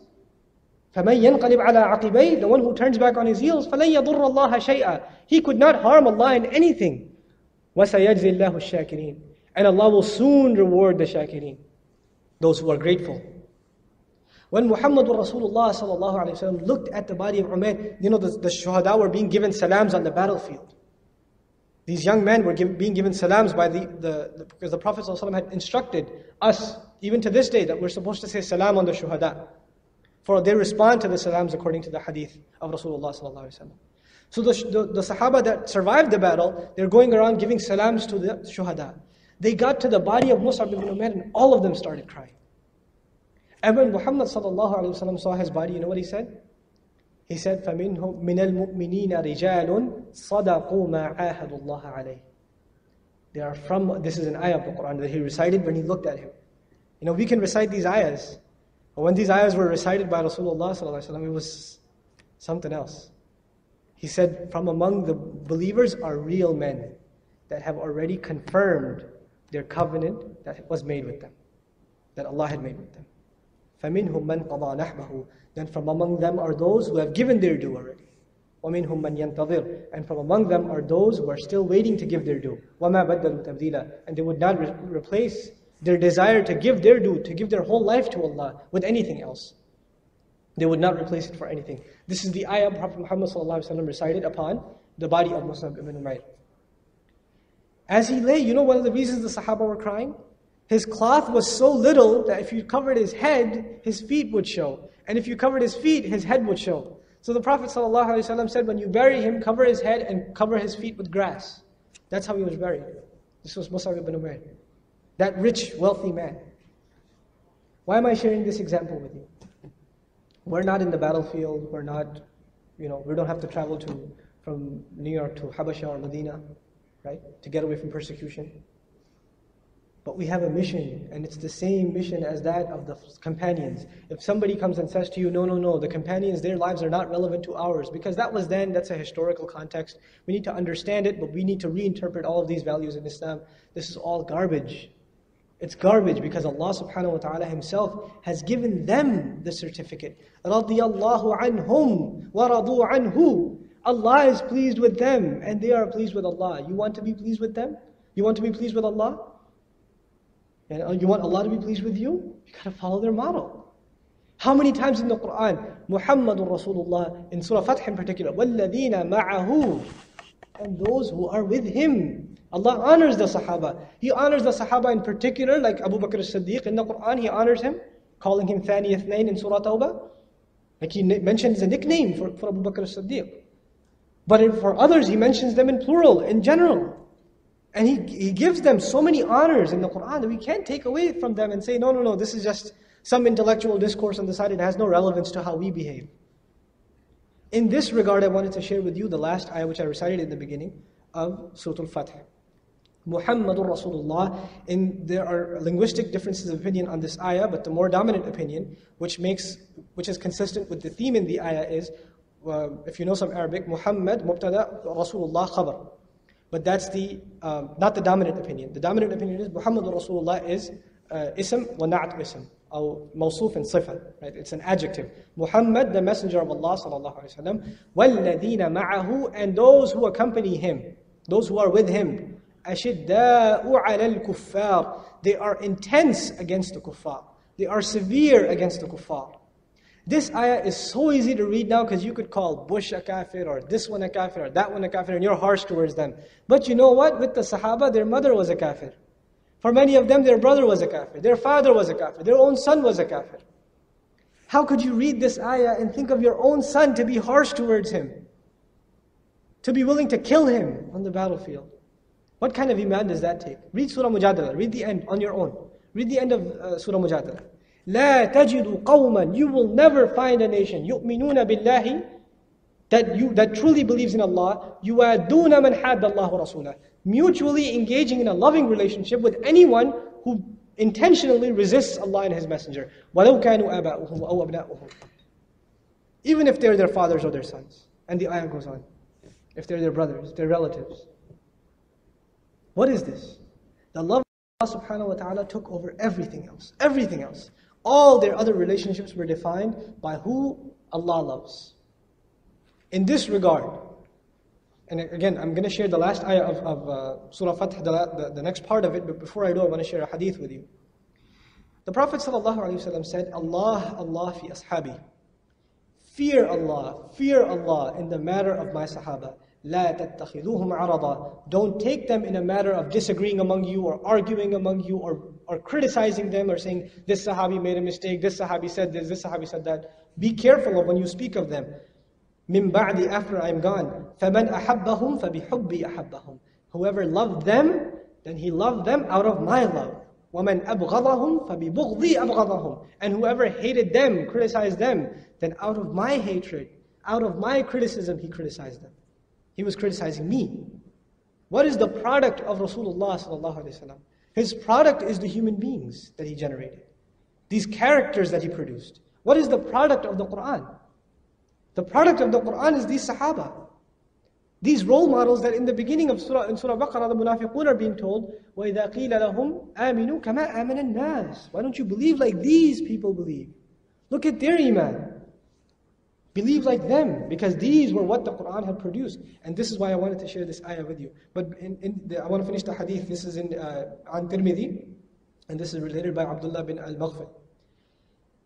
فَمَنْ يَنْقَلِبْ عَلَىٰ عَقِبَيْهِ The one who turns back on his heels, فَلَنْ يَضُرَّ اللَّهَ شَيْئًا He could not harm Allah in anything. وَسَيَجْزِي اللَّهُ الشَّاكِرِينَ And Allah will soon reward the shakirin, those who are grateful. When Muhammad Rasulullah sallallahu looked at the body of Umair, you know, the, the shuhada were being given salams on the battlefield. These young men were give, being given salams by the, the, the because the Prophet ﷺ had instructed us, even to this day, that we're supposed to say salam on the shuhada. For they respond to the salams according to the hadith of Rasulullah sallallahu. So the, the, the Sahaba that survived the battle, they're going around giving salams to the shuhada. They got to the body of Mus'ab ibn Umair and all of them started crying. And when Muhammad sallallahu alaihi wasallam saw his body, you know what he said? He said, فَمِنْهُمْ مِنَ الْمُؤْمِنِينَ رِجَالٌ صَدَقُوا مَا عَاهَدُوا اللَّهَ عَلَيْهِ They are from, this is an ayah of the Quran that he recited when he looked at him. You know, we can recite these ayahs. But when these ayahs were recited by Rasulullah sallallahu it was something else. He said, from among the believers are real men that have already confirmed their covenant that was made with them, that Allah had made with them. فَمِنْهُمْ مَنْ قَضَى نَحْبَهُ Then from among them are those who have given their due already. وَمِنْهُمْ مَنْ يَنْتَظِرُ And from among them are those who are still waiting to give their due. وَمَا بَدَّلُوا تَبْدِيلًا And they would not re replace their desire to give their due, to give their whole life to Allah with anything else. They would not replace it for anything. This is the ayah Prophet Muhammad recited upon the body of Mus'ab ibn Umayr. As he lay, you know one of the reasons the Sahaba were crying? His cloth was so little that if you covered his head, his feet would show. And if you covered his feet, his head would show. So the Prophet ﷺ said, when you bury him, cover his head and cover his feet with grass. That's how he was buried. This was Mus'ab ibn Umayr. That rich, wealthy man. Why am I sharing this example with you? We're not in the battlefield. We're not, you know, we don't have to travel to from New York to Habasha or Medina, right? To get away from persecution. But we have a mission, and it's the same mission as that of the companions. If somebody comes and says to you, no, no, no, the companions, their lives are not relevant to ours, because that was then, that's a historical context. We need to understand it, but we need to reinterpret all of these values in Islam. This is all garbage. It's garbage because Allah subhanahu wa ta'ala Himself has given them the certificate. Radiallahu anhum wa radu anhu. Allah is pleased with them and they are pleased with Allah. You want to be pleased with them? You want to be pleased with Allah? And oh, you want Allah to be pleased with you? You gotta follow their model. How many times in the Quran, Muhammadur Rasulullah, in Surah Fath in particular, وَالَّذِينَ مَعَهُ And those who are with him. Allah honors the Sahaba. He honors the Sahaba in particular, like Abu Bakr as-Siddiq in the Quran, he honors him, calling him Thani Ithnain in Surah Tawbah. Like he mentions a nickname for, for Abu Bakr as-Siddiq. But for others, he mentions them in plural, in general. And he, he gives them so many honors in the Quran that we can't take away from them and say, no, no, no, this is just some intellectual discourse on the side. It has no relevance to how we behave. In this regard, I wanted to share with you the last ayah which I recited in the beginning of Surah Al-Fath. Muhammadur Rasulullah. In, there are linguistic differences of opinion on this ayah, but the more dominant opinion, which makes, which is consistent with the theme in the ayah, is uh, if you know some Arabic, Muhammad, Mubtada, Rasulullah, Khabar. But that's the um, not the dominant opinion. The dominant opinion is Muhammad Rasulullah is uh, ism wa na'at ism. أو موصوف صفة right? it's an adjective Muhammad the messenger of Allah صلى الله عليه وسلم والذين معه and those who accompany him those who are with him أشداء على الكفار they are intense against the kuffar they are severe against the kuffar this ayah is so easy to read now because you could call Bush a kafir or this one a kafir or that one a kafir and you're harsh towards them. But you know what? With the Sahaba, their mother was a kafir. For many of them, their brother was a kafir. Their father was a kafir. Their own son was a kafir. How could you read this ayah and think of your own son to be harsh towards him? To be willing to kill him on the battlefield? What kind of iman does that take? Read Surah Mujadala. Read the end on your own. Read the end of uh, Surah Mujadala. لا تجد قوما you will never find a nation يؤمنون بالله that you that truly believes in Allah يوادون من حاد الله ورسوله mutually engaging in a loving relationship with anyone who intentionally resists Allah and His Messenger ولو كانوا آباؤهم أو أبناؤهم even if they're their fathers or their sons and the ayah goes on if they're their brothers their relatives what is this the love of Allah subhanahu wa ta'ala took over everything else everything else all their other relationships were defined by who Allah loves. In this regard, and again, I'm going to share the last ayah of, of uh, Surah Fath, the, the, the, next part of it, but before I do, I want to share a hadith with you. The Prophet ﷺ said, Allah, Allah fi ashabi. Fear Allah, fear Allah in the matter of my Sahaba. لا تتخذوهم عرضا. Don't take them in a matter of disagreeing among you or arguing among you or, or criticizing them or saying this Sahabi made a mistake, this Sahabi said this, this Sahabi said that. Be careful of when you speak of them. من بعد after I'm gone. فمن أحبهم فبحبي أحبهم. Whoever loved them, then he loved them out of my love. وَمَنْ أَبْغَضَهُمْ فَبِبُغْضِي أَبْغَضَهُمْ And whoever hated them, criticized them, then out of my hatred, out of my criticism, he criticized them. He was criticizing me. What is the product of Rasulullah sallallahu alaihi wasallam? His product is the human beings that he generated. These characters that he produced. What is the product of the Quran? The product of the Quran is these Sahaba. These role models that in the beginning of Surah, in Surah Baqarah, the munafiqun are being told, وَإِذَا قِيلَ لَهُمْ آمِنُوا كَمَا آمَنَ النَّاسِ Why don't you believe like these people believe? Look at their iman. Believe like them, because these were what the Quran had produced. And this is why I wanted to share this ayah with you. But in, in the, I want to finish the hadith. This is in uh, on Tirmidhi, and this is related by Abdullah bin al-Maghfir.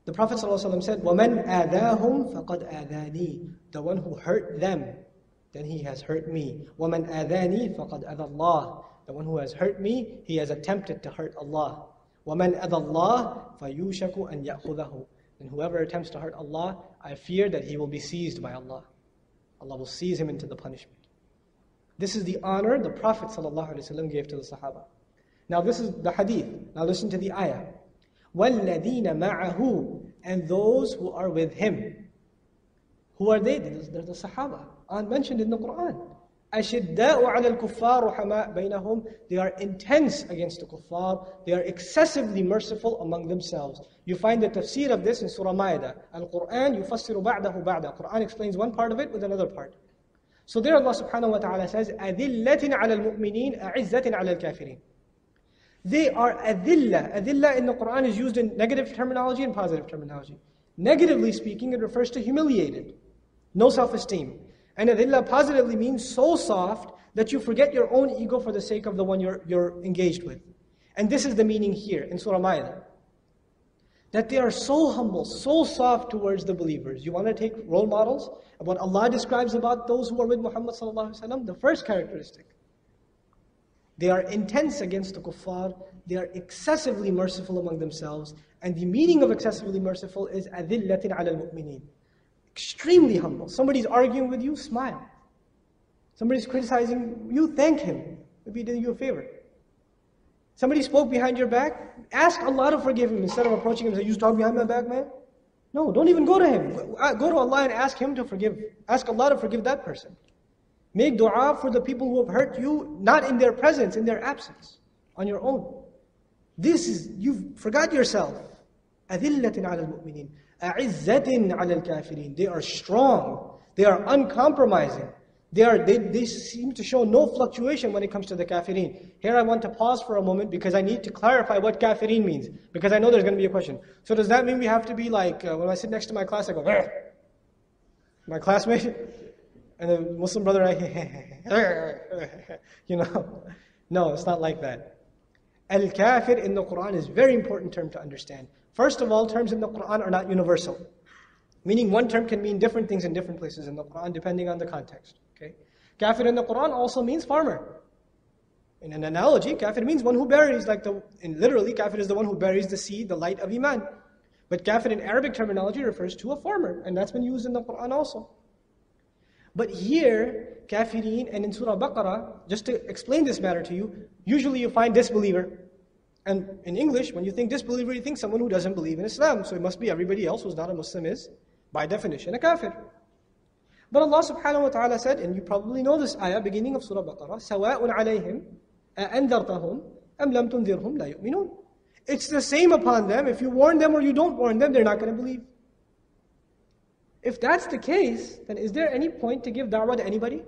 The Prophet ﷺ said, وَمَنْ آذَاهُمْ فَقَدْ آذَانِي The one who hurt them, then he has hurt me. وَمَنْ آذَانِي فَقَدْ أَذَى اللَّهِ The one who has hurt me, he has attempted to hurt Allah. وَمَنْ أَذَى اللَّهِ فَيُوشَكُ أَنْ يَأْخُذَهُ And whoever attempts to hurt Allah, I fear that he will be seized by Allah. Allah will seize him into the punishment. This is the honor the Prophet ﷺ gave to the Sahaba. Now this is the hadith. Now listen to the ayah. وَالَّذِينَ مَعَهُ And those who are with him. Who are they? They're the Sahaba, and mentioned in the Quran. أشداء على الكفار رحماء بينهم They are intense against the kuffar. They are excessively merciful among themselves. You find the tafsir of this in Surah Ma'idah. Al-Quran يفسر بعده بعد. Quran explains one part of it with another part. So there Allah subhanahu wa ta'ala says, أذلة على المؤمنين أعزة على الكافرين. They are adilla. Adilla in the Quran is used in negative terminology and positive terminology. Negatively speaking, it refers to humiliated, no self-esteem. And adilla positively means so soft that you forget your own ego for the sake of the one you're, you're engaged with. And this is the meaning here in Surah Ma'idah. That they are so humble, so soft towards the believers. You want to take role models? What Allah describes about those who are with Muhammad the first characteristic they are intense against the kuffar. They are excessively merciful among themselves. And the meaning of excessively merciful is أَذِلَّةٍ عَلَى الْمُؤْمِنِينَ Extremely humble. Somebody's arguing with you, smile. Somebody's criticizing you, thank him. Maybe he did you a favor. Somebody spoke behind your back, ask Allah to forgive him instead of approaching him and say, You talk behind my back, man? No, don't even go to him. Go to Allah and ask Him to forgive. Ask Allah to forgive that person. Make dua for the people who have hurt you, not in their presence, in their absence, on your own. This is, you forgot yourself. أذلة على المؤمنين أعزة على الكافرين They are strong. They are uncompromising. They, are, they, they seem to show no fluctuation when it comes to the kafirin. Here I want to pause for a moment because I need to clarify what kafirin means. Because I know there's going to be a question. So does that mean we have to be like, uh, when I sit next to my class, I go, Argh! my classmate? And the Muslim brother, you know. No, it's not like that. Al kafir in the Quran is a very important term to understand. First of all, terms in the Quran are not universal. Meaning one term can mean different things in different places in the Quran depending on the context. Okay? Kafir in the Quran also means farmer. In an analogy, kafir means one who buries, like the, literally, kafir is the one who buries the seed, the light of Iman. But kafir in Arabic terminology refers to a farmer, and that's been used in the Quran also. But here, kafirin and in Surah Baqarah, just to explain this matter to you, usually you find disbeliever. And in English, when you think disbeliever, you think someone who doesn't believe in Islam. So it must be everybody else who's not a Muslim is, by definition, a kafir. But Allah subhanahu wa ta'ala said, and you probably know this ayah, beginning of Surah Baqarah, سَوَاءٌ عَلَيْهِمْ أَأَنذَرْتَهُمْ أَمْ لَمْ تُنذِرْهُمْ لَا يُؤْمِنُونَ It's the same upon them. If you warn them or you don't warn them, they're not going to believe. If that's the case, then is there any point to give da'wah to anybody?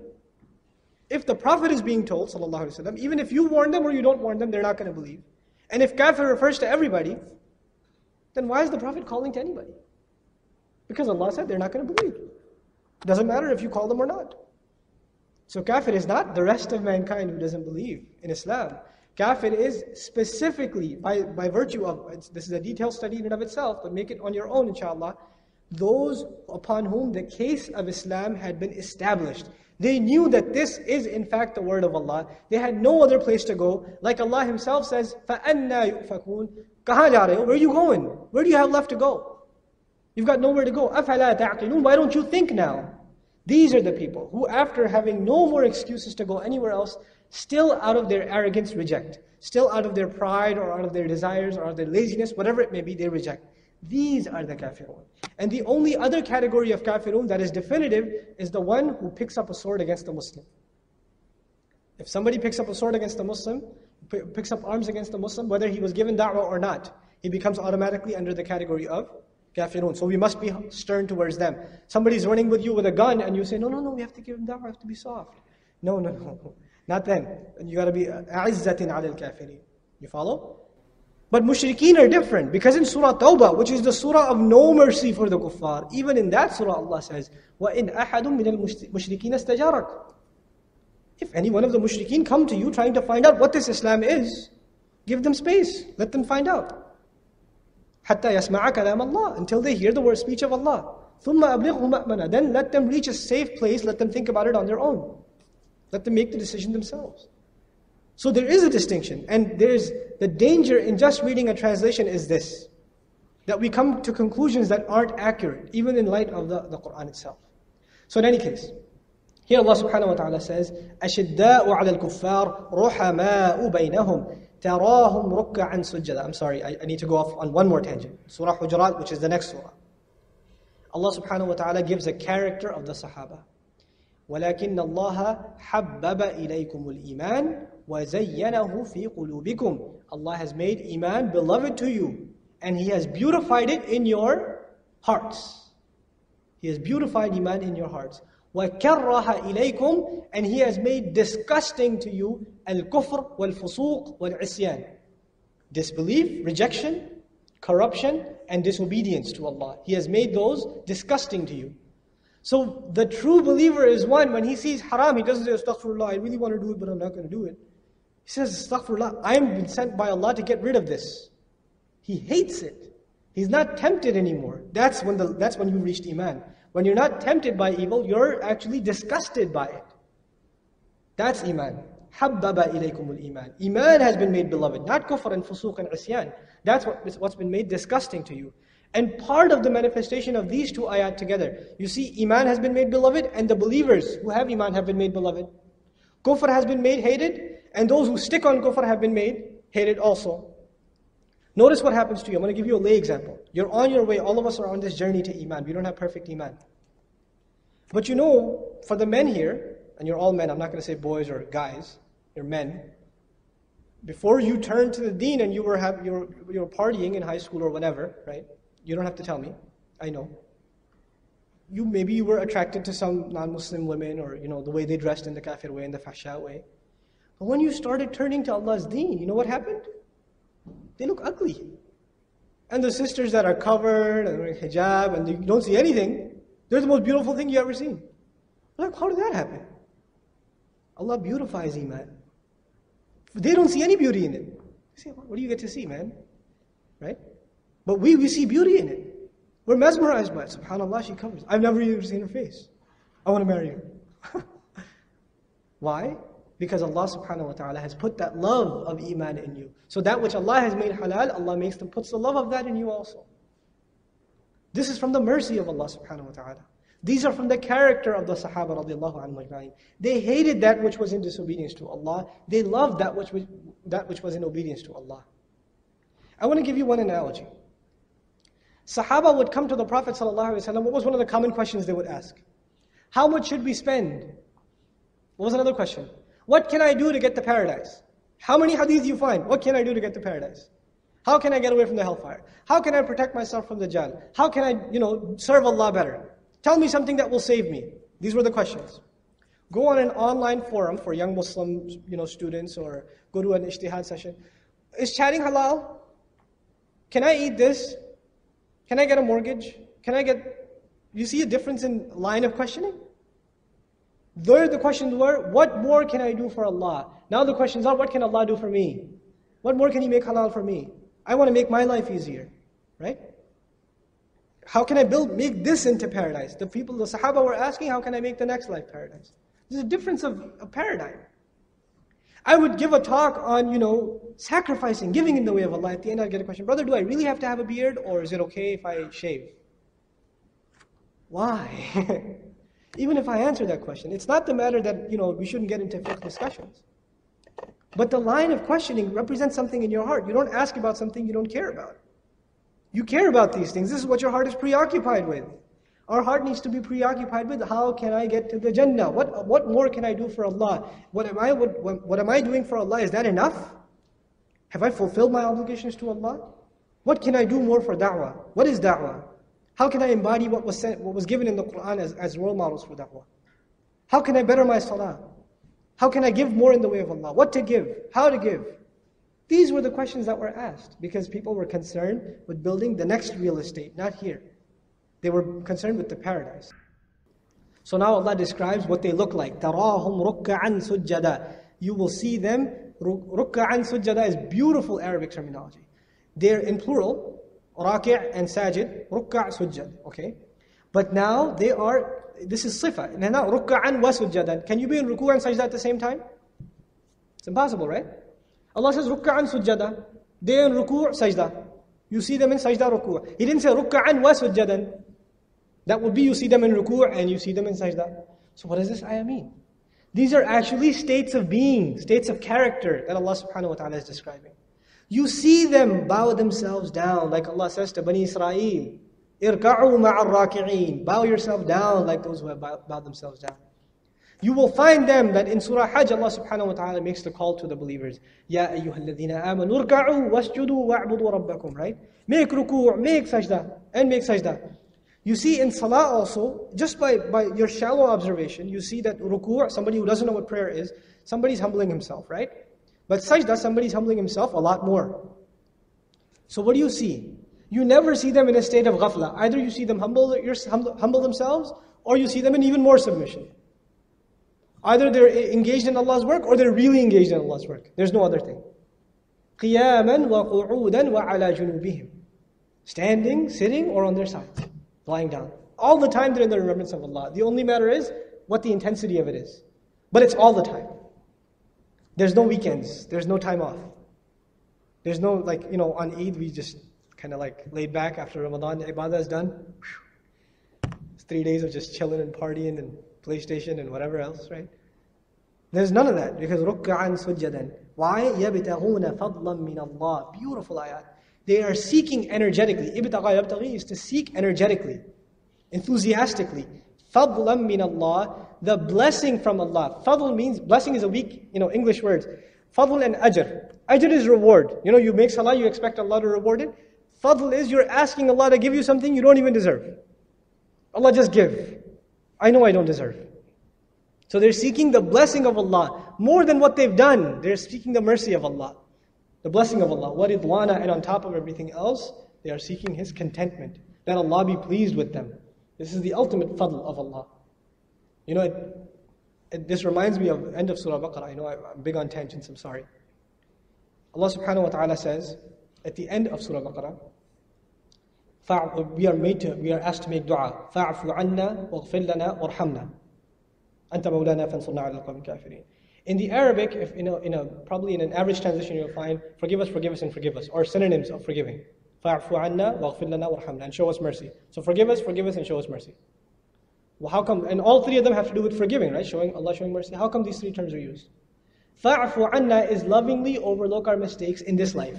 If the Prophet is being told, وسلم, even if you warn them or you don't warn them, they're not going to believe. And if kafir refers to everybody, then why is the Prophet calling to anybody? Because Allah said they're not going to believe. Doesn't matter if you call them or not. So kafir is not the rest of mankind who doesn't believe in Islam. Kafir is specifically, by, by virtue of, this is a detailed study in and of itself, but make it on your own inshallah, those upon whom the case of Islam had been established. They knew that this is in fact the word of Allah. They had no other place to go. Like Allah Himself says, فَأَنَّا يُؤْفَكُونَ Where are you going? Where do you have left to go? You've got nowhere to go. أَفَلَا تَعْقِلُونَ Why don't you think now? These are the people who, after having no more excuses to go anywhere else, still out of their arrogance reject. Still out of their pride or out of their desires or out of their laziness, whatever it may be, they reject. These are the kafirun. And the only other category of kafirun that is definitive is the one who picks up a sword against a Muslim. If somebody picks up a sword against a Muslim, picks up arms against a Muslim, whether he was given da'wah or not, he becomes automatically under the category of kafirun. So we must be stern towards them. Somebody's running with you with a gun and you say, no, no, no, we have to give him da'wah, we have to be soft. No, no, no. Not then. You got to be uh, a'izzatin al kafirin. You follow? But mushrikeen are different because in Surah Tawbah, which is the surah of no mercy for the kuffar, even in that surah Allah says, وَإِنْ أَحَدٌ مِنَ الْمُشْرِكِينَ اسْتَجَارَكَ If any one of the mushrikeen come to you trying to find out what this Islam is, give them space, let them find out. حَتَّى يَسْمَعَ كَلَامَ اللَّهِ Until they hear the word speech of Allah. ثُمَّ أَبْلِغْهُ مَأْمَنًا Then let them reach a safe place, let them think about it on their own. Let them make the decision themselves. So there is a distinction, and there's the danger in just reading a translation is this that we come to conclusions that aren't accurate, even in light of the, the Quran itself. So, in any case, here Allah subhanahu wa ta'ala says, أَشِدَّاءُ عَلَى الْكُفَّارِ رُحَمَاءُ بَيْنَهُم تَرَاهُمْ رُكَّعًا سُجَّدًا I'm sorry, I, I need to go off on one more tangent. Surah Hujurat, which is the next surah. Allah subhanahu wa ta'ala gives a character of the Sahaba. ولكن الله حبب إليكم الإيمان وَزَيَّنَهُ فِي قُلُوبِكُمْ Allah has made Iman beloved to you and He has beautified it in your hearts. He has beautified Iman in your hearts. وَكَرَّهَ إِلَيْكُمْ And He has made disgusting to you الْكُفْرِ وَالْفُسُوقِ وَالْعِسْيَانِ Disbelief, rejection, corruption, and disobedience to Allah. He has made those disgusting to you. So the true believer is one, when he sees haram, he doesn't say, Astaghfirullah, I really want to do it, but I'm not going to do it. He says, Astaghfirullah, I am been sent by Allah to get rid of this. He hates it. He's not tempted anymore. That's when, the, that's when you reached Iman. When you're not tempted by evil, you're actually disgusted by it. That's Iman. Habbaba ilaykumul iman. Iman has been made beloved, not kufr and fusuq and isyan. That's what, what's been made disgusting to you. And part of the manifestation of these two ayat together, you see, Iman has been made beloved, and the believers who have Iman have been made beloved. Kufr has been made hated, and those who stick on kufr have been made hated also. Notice what happens to you. I'm going to give you a lay example. You're on your way, all of us are on this journey to Iman. We don't have perfect Iman. But you know, for the men here, and you're all men, I'm not going to say boys or guys, you're men. Before you turned to the deen and you were, have, you were, you were partying in high school or whatever, right? You don't have to tell me. I know. You maybe you were attracted to some non-Muslim women or you know the way they dressed in the kafir way, in the fasha way. But when you started turning to Allah's deen, you know what happened? They look ugly. And the sisters that are covered and wearing hijab and you don't see anything, they're the most beautiful thing you ever seen. Like, how did that happen? Allah beautifies Iman. They don't see any beauty in it. Say, what do you get to see, man? Right? But we, we see beauty in it. We're mesmerized by it. SubhanAllah, she covers. I've never even seen her face. I want to marry her. Why? Because Allah subhanahu wa ta'ala has put that love of iman in you. So that which Allah has made halal, Allah makes them puts the love of that in you also. This is from the mercy of Allah subhanahu wa ta'ala. These are from the character of the Sahaba radiallahu anhu They hated that which was in disobedience to Allah. They loved that which was, that which was in obedience to Allah. I want to give you one analogy. Sahaba would come to the Prophet ﷺ, what was one of the common questions they would ask? How much should we spend? What was another question? What can I do to get to paradise? How many hadiths do you find? What can I do to get to paradise? How can I get away from the hellfire? How can I protect myself from Dajjal? How can I, you know, serve Allah better? Tell me something that will save me. These were the questions. Go on an online forum for young Muslim, you know, students or go to an ijtihad session. Is chatting halal? Can I eat this? Can I get a mortgage? Can I get. You see a difference in line of questioning? There the questions were, what more can I do for Allah? Now the questions are, what can Allah do for me? What more can He make halal for me? I want to make my life easier, right? How can I build, make this into paradise? The people, the Sahaba were asking, how can I make the next life paradise? There's a difference of a paradigm. I would give a talk on, you know, sacrificing, giving in the way of Allah. At the end, I'd get a question, brother, do I really have to have a beard or is it okay if I shave? Why? Even if I answer that question, it's not the matter that you know we shouldn't get into fiqh discussions. But the line of questioning represents something in your heart. You don't ask about something you don't care about. You care about these things. This is what your heart is preoccupied with. Our heart needs to be preoccupied with how can I get to the Jannah? What, what more can I do for Allah? What am, I, what, what am I doing for Allah? Is that enough? Have I fulfilled my obligations to Allah? What can I do more for da'wah? What is da'wah? How can I embody what was, sent, what was given in the Quran as, as role models for da'wah? How can I better my salah? How can I give more in the way of Allah? What to give? How to give? These were the questions that were asked because people were concerned with building the next real estate, not here. They were concerned with the paradise. So now Allah describes what they look like. تَرَاهُمْ رُكَّعًا سُجَّدًا You will see them. رُكَّعًا سُجَّدًا is beautiful Arabic terminology. They're in plural, raki' and sajid, rukka' sujjad, okay? But now they are this is sifa. Now rukka'an wa sujjadan. Can you be in ruku' and sajda at the same time? It's impossible, right? Allah says rukka'an sujjada. They in ruku' sajda. You see them in sajda ruku'. He didn't say rukka'an wa sujjadan. That would be you see them in ruku' and you see them in sajda. So what does this ayah mean? These are actually states of being, states of character that Allah subhanahu wa ta'ala is describing. You see them bow themselves down, like Allah says to Bani Israel. Irka'u ma'ar Bow yourself down like those who have bowed themselves down. You will find them that in Surah Hajj, Allah subhanahu wa ta'ala makes the call to the believers. Ya ayyuhalladhina amanu irka'u wasjudu wa'budu rabbakum, right? Make ruku', make sajda, and make sajda. You see in salah also, just by, by your shallow observation, you see that ruku', somebody who doesn't know what prayer is, somebody's humbling himself, right? But sajda, somebody's humbling himself a lot more. So what do you see? You never see them in a state of ghafla. Either you see them humble, humble themselves, or you see them in even more submission. Either they're engaged in Allah's work, or they're really engaged in Allah's work. There's no other thing. قِيَامًا وَقُعُودًا وَعَلَى جُنُوبِهِمْ Standing, sitting, or on their sides, lying down. All the time they're in the remembrance of Allah. The only matter is what the intensity of it is. But it's all the time. There's no weekends. There's no time off. There's no, like, you know, on Eid we just kind of like laid back after Ramadan, the ibadah is done. It's three days of just chilling and partying and PlayStation and whatever else, right? There's none of that because rukka'an sujjadan. Why? يَبْتَغُونَ فَضْلًا مِنَ اللَّهِ Beautiful ayat. They are seeking energetically. Ibtagha yabtaghi is to seek energetically, enthusiastically. فَضْلًا مِنَ اللَّهِ the blessing from Allah. Fadl means, blessing is a weak, you know, English word. Fadl and ajr. Ajr is reward. You know, you make salah, you expect Allah to reward it. Fadl is you're asking Allah to give you something you don't even deserve. Allah just give. I know I don't deserve. So they're seeking the blessing of Allah more than what they've done. They're seeking the mercy of Allah, the blessing of Allah. What idwana, and on top of everything else, they are seeking His contentment, that Allah be pleased with them. This is the ultimate fadl of Allah. You know, it, it, this reminds me of end of Surah Baqarah. I know I'm big on tangents, I'm sorry. Allah subhanahu wa ta'ala says at the end of Surah Baqarah, we are made to, we are asked to make dua. فَاعْفُ عَنَّا وَاغْفِرْ لَنَا وَارْحَمْنَا أَنْتَ مَوْلَانَا فَانْصُرْنَا عَلَى الْقَوْمِ الْكَافِرِينَ In the Arabic, if in a, in a, probably in an average translation, you'll find forgive us, forgive us, and forgive us, or synonyms of forgiving. فَاعْفُ عَنَّا وَاغْفِرْ لَنَا وَارْحَمْنَا And show us mercy. So forgive us, forgive us, and show us mercy. Well, how come? And all three of them have to do with forgiving, right? Showing Allah showing mercy. How come these three terms are used? Fa'afu anna is lovingly overlook our mistakes in this life.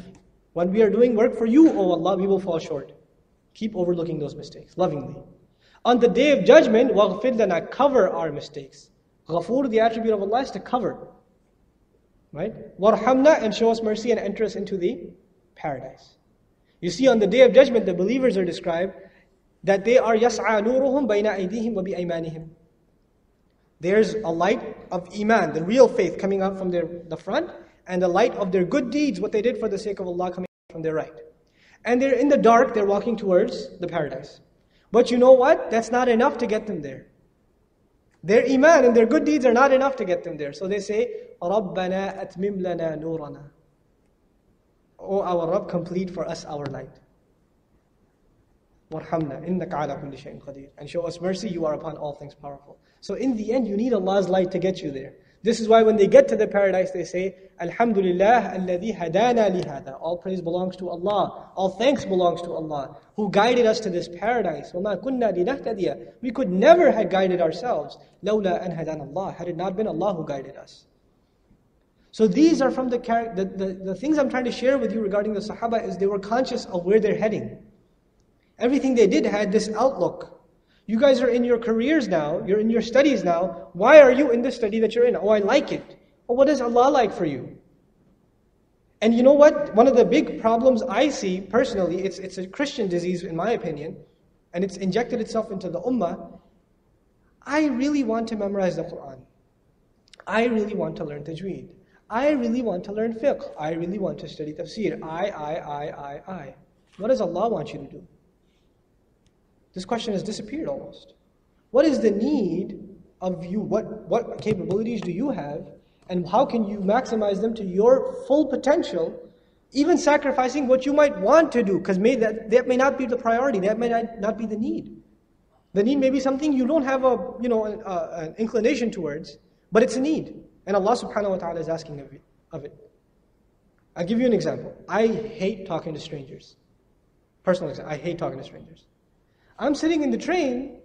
When we are doing work for you, O Allah, we will fall short. Keep overlooking those mistakes lovingly. On the day of judgment, waghfir lana, cover our mistakes. Ghafur, the attribute of Allah, is to cover. Right? Warhamna, and show us mercy and enter us into the paradise. You see, on the day of judgment, the believers are described that they are يَسْعَى نُورُهُمْ بَيْنَ أَيْدِيهِمْ وَبِأَيْمَانِهِمْ There's a light of Iman, the real faith coming out from their, the front, and the light of their good deeds, what they did for the sake of Allah, coming from their right and they're in the dark, they're walking towards the paradise. But you know what? That's not enough to get them there. Their iman and their good deeds are not enough to get them there. So they say, رَبَّنَا أَتْمِمْ لَنَا نُورَنَا O our Rabb, complete for us our light. warhamna innaka ala kulli shay'in qadir. And show us mercy, you are upon all things powerful. So in the end, you need Allah's light to get you there. This is why when they get to the paradise, they say, Alhamdulillah, alladhi hadana lihada. All praise belongs to Allah. All thanks belongs to Allah, who guided us to this paradise. We could never have guided ourselves. Lawla an hadana Allah, had it not been Allah who guided us. So these are from the, the, the, the things I'm trying to share with you regarding the Sahaba is they were conscious of where they're heading. Everything they did had this outlook. You guys are in your careers now, you're in your studies now. Why are you in the study that you're in? Oh, I like it. Well, what does Allah like for you? And you know what? One of the big problems I see personally, it's, it's a Christian disease in my opinion, and it's injected itself into the ummah. I really want to memorize the Quran. I really want to learn tajweed. I really want to learn fiqh. I really want to study tafsir. I, I, I, I, I. What does Allah want you to do? This question has disappeared almost. What is the need of you? What, what capabilities do you have? And how can you maximize them to your full potential, even sacrificing what you might want to do? Because that, that may not be the priority, that may not, be the need. The need may be something you don't have a, you know, a, uh, an inclination towards, but it's a need. And Allah subhanahu wa ta'ala is asking of, of it. I'll give you an example. I hate talking to strangers. Personal example. I hate talking to strangers. I'm sitting in the train,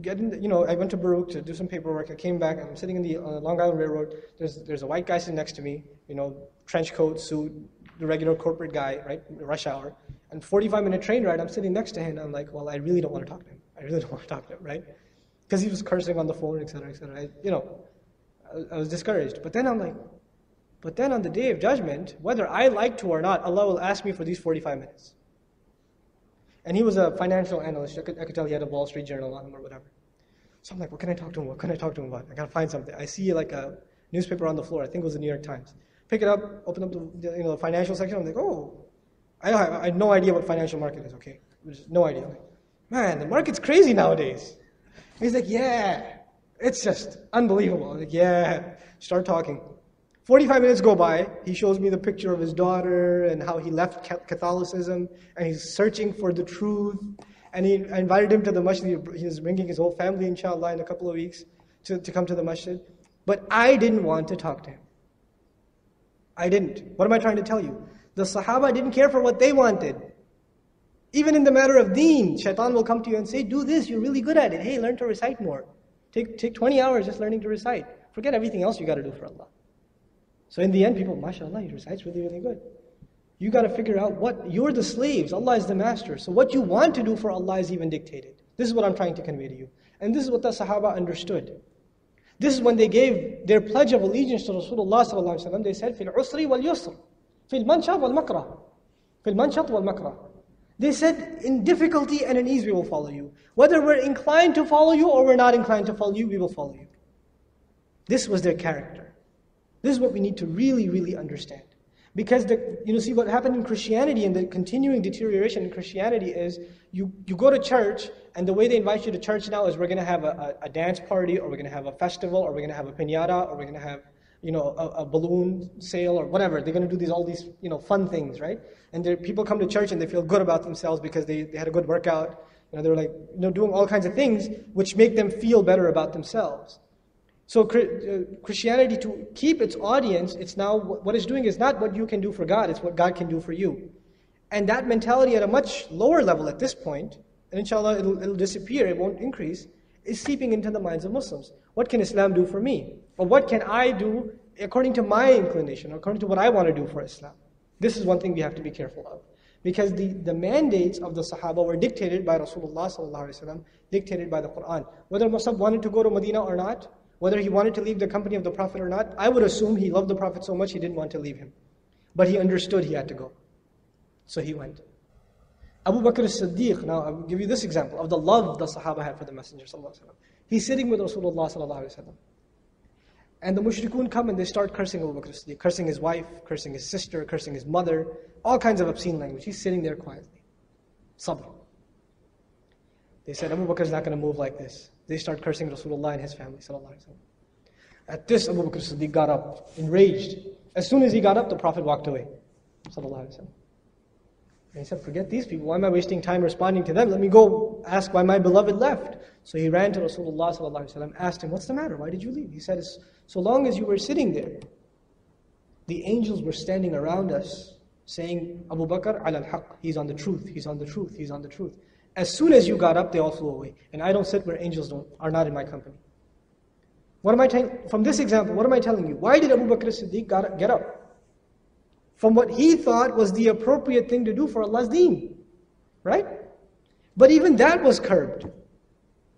getting, the, you know, I went to Baruch to do some paperwork. I came back. I'm sitting in the uh, Long Island Railroad. There's there's a white guy sitting next to me, you know, trench coat, suit, the regular corporate guy, right? Rush hour. And 45 minute train ride. I'm sitting next to him. I'm like, well, I really don't want to talk to him. I really don't want to talk to him, right? Because he was cursing on the phone, et etc., etc. I, you know, I, I was discouraged. But then I'm like, but then on the day of judgment, whether I like to or not, Allah will ask me for these 45 minutes. And he was a financial analyst. I could, I could tell he had a Wall Street Journal on him or whatever. So I'm like, what can I talk to him? What can I talk to him about? I gotta find something. I see like a newspaper on the floor. I think it was the New York Times. Pick it up, open up the you know the financial section. I'm like, oh, I have, I have no idea what financial market is. Okay, There's no idea. Like, Man, the market's crazy nowadays. He's like, yeah, it's just unbelievable. I'm like, yeah, start talking. 45 minutes go by, he shows me the picture of his daughter and how he left Catholicism and he's searching for the truth. And he I invited him to the masjid. He's bringing his whole family, inshallah, in a couple of weeks to, to come to the masjid. But I didn't want to talk to him. I didn't. What am I trying to tell you? The Sahaba didn't care for what they wanted. Even in the matter of deen, shaitan will come to you and say, Do this, you're really good at it. Hey, learn to recite more. Take, take 20 hours just learning to recite. Forget everything else you got to do for Allah. So in the end, people, mashallah, he recites really, really good. You got to figure out what, you're the slaves, Allah is the master. So what you want to do for Allah is even dictated. This is what I'm trying to convey to you. And this is what the Sahaba understood. This is when they gave their pledge of allegiance to Rasulullah they said, fil usri wal yusr, fil manshat wal makra, fil manshat wal. They said, in difficulty and in ease we will follow you. Whether we're inclined to follow you or we're not inclined to follow you, we will follow you. This was their character. This is what we need to really, really understand. Because the, you know, see what happened in Christianity and the continuing deterioration in Christianity is you, you go to church and the way they invite you to church now is we're going to have a, a, a, dance party or we're going to have a festival or we're going to have a pinata or we're going to have you know a, a, balloon sale or whatever. They're going to do these all these you know fun things, right? And people come to church and they feel good about themselves because they, they had a good workout. You know, they're like you know doing all kinds of things which make them feel better about themselves. So uh, Christianity, to keep its audience, it's now what it's doing is not what you can do for God, it's what God can do for you. And that mentality at a much lower level at this point, and inshallah it'll, it'll disappear, it won't increase, is seeping into the minds of Muslims. What can Islam do for me? Or what can I do according to my inclination, according to what I want to do for Islam? This is one thing we have to be careful of. Because the, the mandates of the Sahaba were dictated by Rasulullah, dictated by the Quran. Whether Musab wanted to go to Medina or not, whether he wanted to leave the company of the Prophet or not, I would assume he loved the Prophet so much he didn't want to leave him. But he understood he had to go. So he went. Abu Bakr as-Siddiq, now I'll give you this example of the love the Sahaba had for the Messenger He's sitting with Rasulullah and the mushrikun come and they start cursing Abu Bakr as-Siddiq, cursing his wife, cursing his sister, cursing his mother, all kinds of obscene language. He's sitting there quietly. Sabr. They said, Abu Bakr is not going to move like this. They start cursing Rasulullah and his family. At this, Abu Bakr Siddiq got up, enraged. As soon as he got up, the Prophet walked away. And he said, Forget these people. Why am I wasting time responding to them? Let me go ask why my beloved left. So he ran to Rasulullah, asked him, What's the matter? Why did you leave? He said, So long as you were sitting there, the angels were standing around us saying, Abu Bakr al haq, he's on the truth, he's on the truth, he's on the truth. As soon as you got up, they all flew away. And I don't sit where angels don't, are not in my company. What am I telling, from this example, what am I telling you? Why did Abu Bakr as-Siddiq get up? from what he thought was the appropriate thing to do for Allah's deen. Right? But even that was curbed.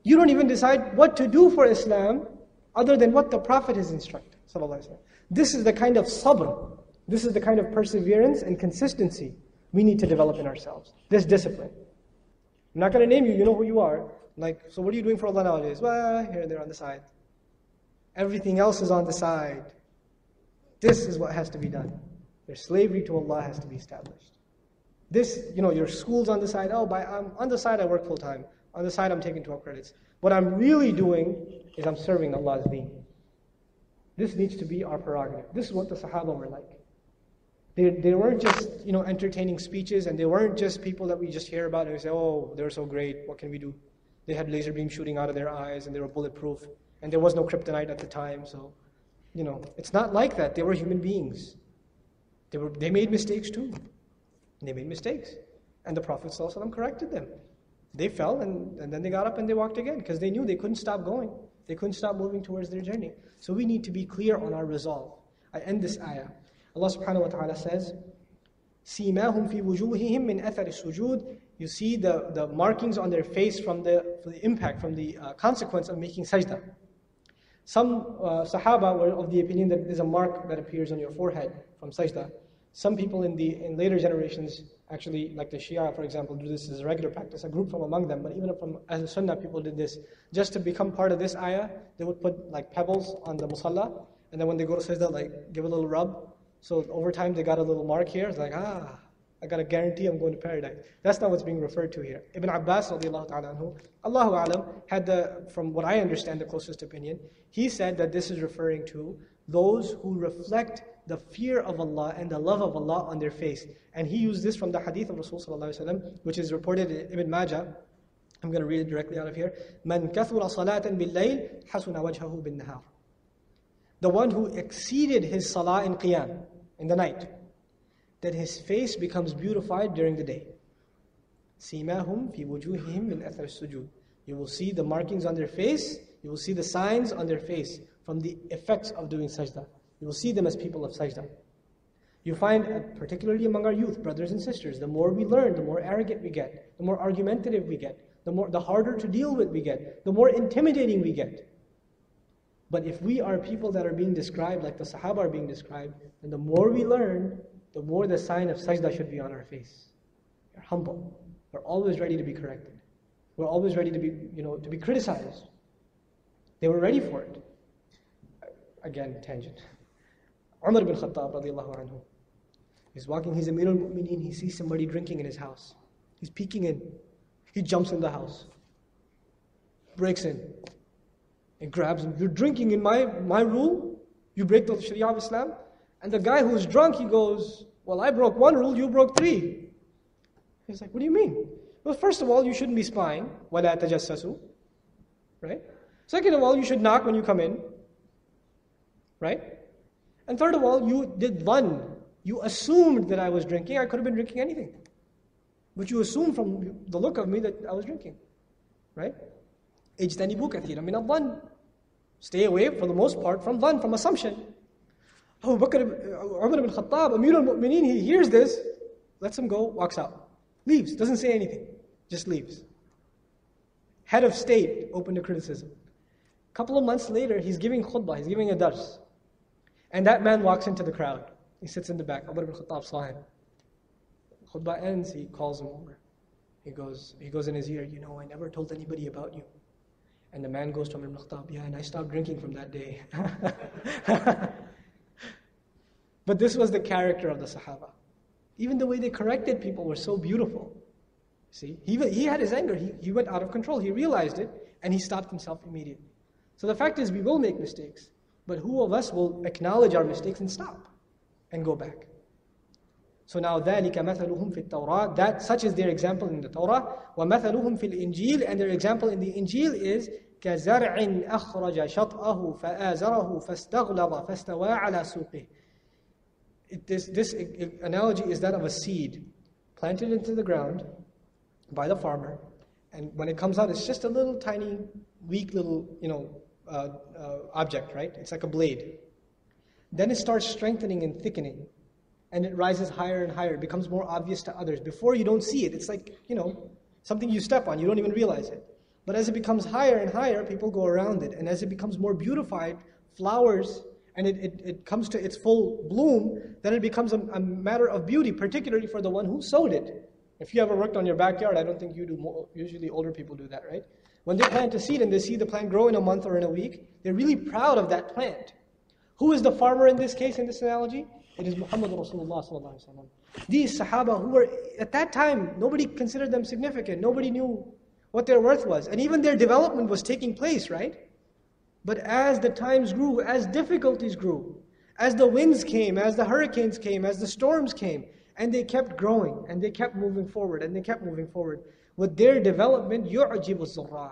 You don't even decide what to do for Islam other than what the Prophet has instructed. This is the kind of sabr, this is the kind of perseverance and consistency we need to develop in ourselves. This discipline. I'm not going to name you, you know who you are. Like, so what are you doing for Allah nowadays? Well, here and there on the side. Everything else is on the side. This is what has to be done. Their slavery to Allah has to be established. This, you know, your school's on the side. Oh, by, I'm, on the side I work full time. On the side I'm taking 12 credits. What I'm really doing is I'm serving Allah's deen. This needs to be our prerogative. This is what the Sahaba were like. They, they weren't just, you know, entertaining speeches and they weren't just people that we just hear about and we say, oh, they're so great, what can we do? They had laser beams shooting out of their eyes and they were bulletproof. And there was no kryptonite at the time, so, you know, it's not like that. They were human beings. They, were, they made mistakes too. They made mistakes. And the Prophet ﷺ corrected them. They fell and, and then they got up and they walked again because they knew they couldn't stop going. They couldn't stop moving towards their journey. So we need to be clear on our resolve. I end this ayah. Allah subhanahu wa ta'ala says, سِيمَاهُمْ فِي وُجُوهِهِمْ مِنْ أَثَرِ السُّجُودِ You see the, the markings on their face from the, from the impact, from the uh, consequence of making sajda. Some uh, Sahaba were of the opinion that there's a mark that appears on your forehead from sajda. Some people in the in later generations, actually, like the Shia, for example, do this as a regular practice. A group from among them, but even from as Sunnah, people did this. Just to become part of this ayah, they would put like pebbles on the musalla, and then when they go to sajda, like give a little rub. So over time, they got a little mark here. It's like ah, I got a guarantee I'm going to paradise. That's not what's being referred to here. Ibn Abbas, radiallahu ta'ala anhu, Allahu alam, had the, from what I understand, the closest opinion. He said that this is referring to those who reflect the fear of Allah and the love of Allah on their face. And he used this from the hadith of Rasulullah which is reported in Ibn Majah. I'm going to read it directly out of here. من كثر صلاة بالليل حسن وجهه بالنهار. The one who exceeded his salah in qiyam, in the night that his face becomes beautified during the day. سِيمَاهُمْ فِي وُجُوهِهِمْ مِنْ أَثَرِ السُّجُودِ You will see the markings on their face, you will see the signs on their face from the effects of doing sajda. You will see them as people of sajda. You find, uh, particularly among our youth, brothers and sisters, the more we learn, the more arrogant we get, the more argumentative we get, the more the harder to deal with we get, the more intimidating we get. But if we are people that are being described like the Sahaba are being described, then the more we learn, the more the sign of sajda should be on our face. We're humble. We're always ready to be corrected. We're always ready to be, you know, to be criticized. They were ready for it. Again, tangent. Umar ibn Khattab anhu. He's walking, he's Amir al-Mu'mineen, he sees somebody drinking in his house. He's peeking in. He jumps in the house. Breaks in And grabs him. You're drinking in my, my rule? You break the Sharia of Islam? And the guy who's drunk, he goes, Well, I broke one rule, you broke three. He's like, What do you mean? Well, first of all, you shouldn't be spying. وَلَا تَجَسَّسُوا. Right? Second of all, you should knock when you come in. Right? And third of all, you did one. You assumed that I was drinking. I could have been drinking anything. But you assumed from the look of me that I was drinking. Right? اجتنبوا كثيرا من الظن. Stay away for the most part from one, from assumption. Abu Bakr, Umar ibn Khattab, Amir al-Mu'mineen, he hears this, lets him go, walks out. Leaves, doesn't say anything, just leaves. Head of state, open to criticism. A couple of months later, he's giving khutbah, he's giving a dars. And that man walks into the crowd. He sits in the back. Umar ibn Khattab saw him. Khutbah ends, he calls him over. He goes, he goes in his ear, you know, I never told anybody about you. And the man goes to Umar ibn Khattab, yeah, and I stopped drinking from that day. But this was the character of the Sahaba. Even the way they corrected people were so beautiful. See, he, he had his anger, he, he went out of control, he realized it, and he stopped himself immediately. So the fact is, we will make mistakes, but who of us will acknowledge our mistakes and stop and go back? So now ذَلِكَ مَثَلُهُمْ فِي التَّوْرَاةِ That, such is their example in the Torah. وَمَثَلُهُمْ فِي الْإِنْجِيلِ And their example in the Injil is كَزَرْعٍ أَخْرَجَ شَطْأَهُ فَآزَرَهُ فَاسْتَغْلَظَ فَاسْتَوَى عَلَى سُوقِهِ this, this analogy is that of a seed planted into the ground by the farmer, and when it comes out, it's just a little tiny, weak little, you know, uh, uh, object, right? It's like a blade. Then it starts strengthening and thickening, and it rises higher and higher. It becomes more obvious to others. Before you don't see it. It's like, you know, something you step on. You don't even realize it. But as it becomes higher and higher, people go around it. And as it becomes more beautified, flowers, and it, it, it comes to its full bloom, then it becomes a, a matter of beauty, particularly for the one who sowed it. If you ever worked on your backyard, I don't think you do. More, usually older people do that, right? When they plant a seed and they see the plant grow in a month or in a week, they're really proud of that plant. Who is the farmer in this case, in this analogy? It is Muhammad Rasulullah. These Sahaba who were, at that time, nobody considered them significant. Nobody knew what their worth was. And even their development was taking place, right? But as the times grew, as difficulties grew, as the winds came, as the hurricanes came, as the storms came, and they kept growing, and they kept moving forward, and they kept moving forward. With their development, يُعْجِبُ الزُّرَّاعِ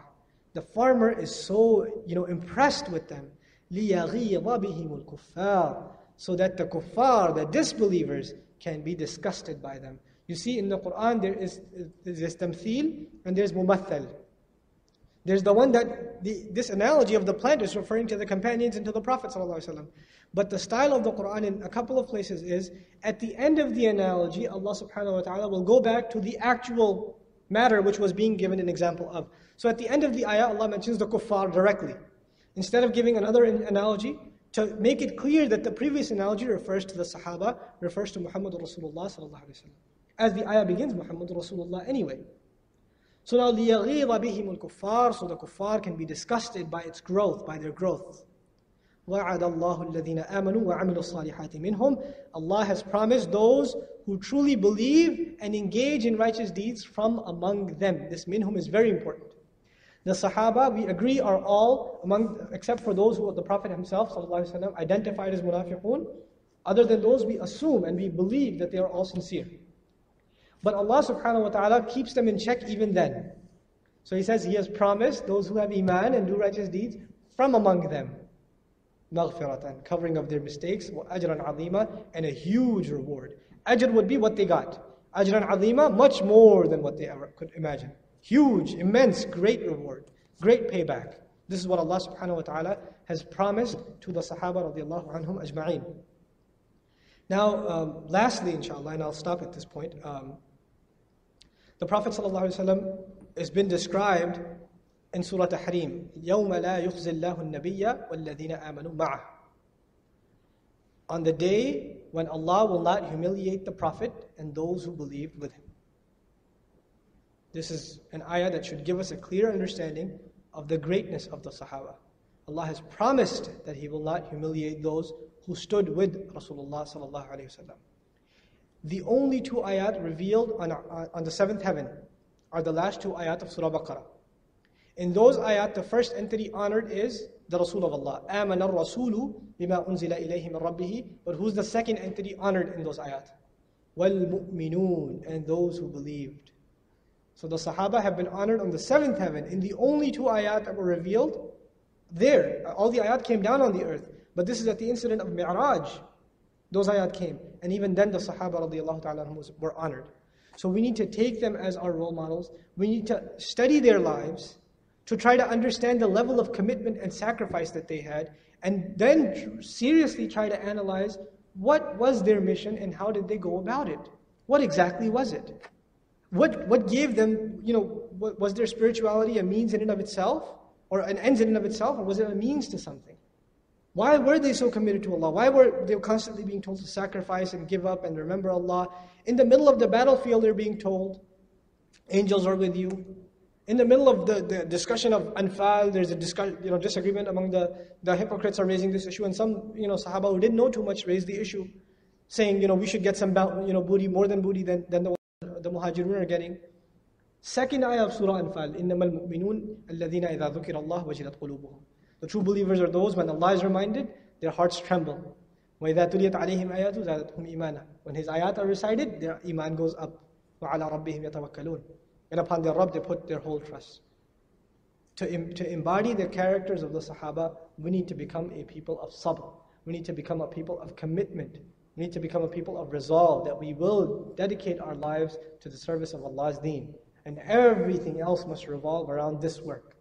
The farmer is so, you know, impressed with them. لِيَغِيظَ بِهِمُ الْكُفَّارِ So that the kuffar, the disbelievers, can be disgusted by them. You see, in the Quran, there is there's tamthil and there's mumathal. There's the one that, the, this analogy of the plant is referring to the companions and to the Prophet. But the style of the Quran in a couple of places is, at the end of the analogy, Allah subhanahu wa ta'ala will go back to the actual matter which was being given an example of. So at the end of the ayah, Allah mentions the kuffar directly. Instead of giving another analogy, to make it clear that the previous analogy refers to the Sahaba, refers to Muhammad Rasulullah As the ayah begins, Muhammad Rasulullah anyway. So now لِيَغِيظَ بِهِمُ الْكُفَّارِ So the kuffar can be disgusted by its growth, by their growth. وَعَدَ اللَّهُ الَّذِينَ آمَنُوا وَعَمِلُوا الصَّالِحَاتِ مِنْهُمْ Allah has promised those who truly believe and engage in righteous deeds from among them. This minhum is very important. The Sahaba, we agree, are all among, except for those who the Prophet himself وسلم, identified as munafiqun. Other than those, we assume and we believe that they are all sincere. But Allah subhanahu wa ta'ala keeps them in check even then. So He says He has promised those who have iman and do righteous deeds from among them. Maghfiratan, covering of their mistakes, ajran azima, and a huge reward. Ajr would be what they got. Ajran azima, much more than what they ever could imagine. Huge, immense, great reward, great payback. This is what Allah subhanahu wa ta'ala has promised to the Sahaba radiallahu anhum ajma'in. Now, um, lastly, inshallah, and I'll stop at this point. Um, the Prophet ﷺ has been described in Surah Tahrim, يَوْمَ لَا يُخْزِ اللَّهُ النَّبِيَّ وَالَّذِينَ آمَنُوا مَعَهُ On the day when Allah will not humiliate the Prophet and those who believed with him. This is an ayah that should give us a clear understanding of the greatness of the Sahaba. Allah has promised that He will not humiliate those who stood with Rasulullah sallallahu alaihi wasallam. The only two ayat revealed on, on the seventh heaven are the last two ayat of Surah Baqarah. In those ayat, the first entity honored is the Rasul of Allah. آمن الرسول بما أنزل إليه من ربه. But who's the second entity honored in those ayat? وَالْمُؤْمِنُونَ And those who believed. So the Sahaba have been honored on the seventh heaven in the only two ayat that were revealed there. All the ayat came down on the earth. But this is at the incident of Mi'raj. Those ayat came. And even then the Sahaba ta'ala were honored. So we need to take them as our role models. We need to study their lives to try to understand the level of commitment and sacrifice that they had. And then seriously try to analyze what was their mission and how did they go about it? What exactly was it? What, what gave them, you know, was their spirituality a means in and of itself? Or an end in and of itself? Or was it a means to something? Why were they so committed to Allah? Why were they constantly being told to sacrifice and give up and remember Allah? In the middle of the battlefield, they're being told, angels are with you. In the middle of the, the discussion of Anfal, there's a discuss, you know, disagreement among the, the hypocrites are raising this issue, and some you know, Sahaba who didn't know too much raised the issue, saying, you know, we should get some you know, booty, more than booty than, than the the muhajirun are getting. Second ayah of Surah Anfal, إِنَّمَا الْمُؤْمِنُونَ الَّذِينَ إِذَا ذُكِرَ اللَّهُ وَجِلَتْ قُلُوبُهُم The true believers are those when Allah is reminded, their hearts tremble. وَإِذَا تُلِيَتْ عَلَيْهِمْ آيَاتُ زَادَتْهُمْ إِيمَانًا When his ayat are recited, their iman goes up. وَعَلَى رَبِّهِمْ يَتَوَكَّلُونَ And upon their Rabb they put their whole trust. To, to embody the characters of the Sahaba, we need to become a people of sabr. We need to become a people of commitment. We need to become a people of resolve that we will dedicate our lives to the service of Allah's deen. And everything else must revolve around this work.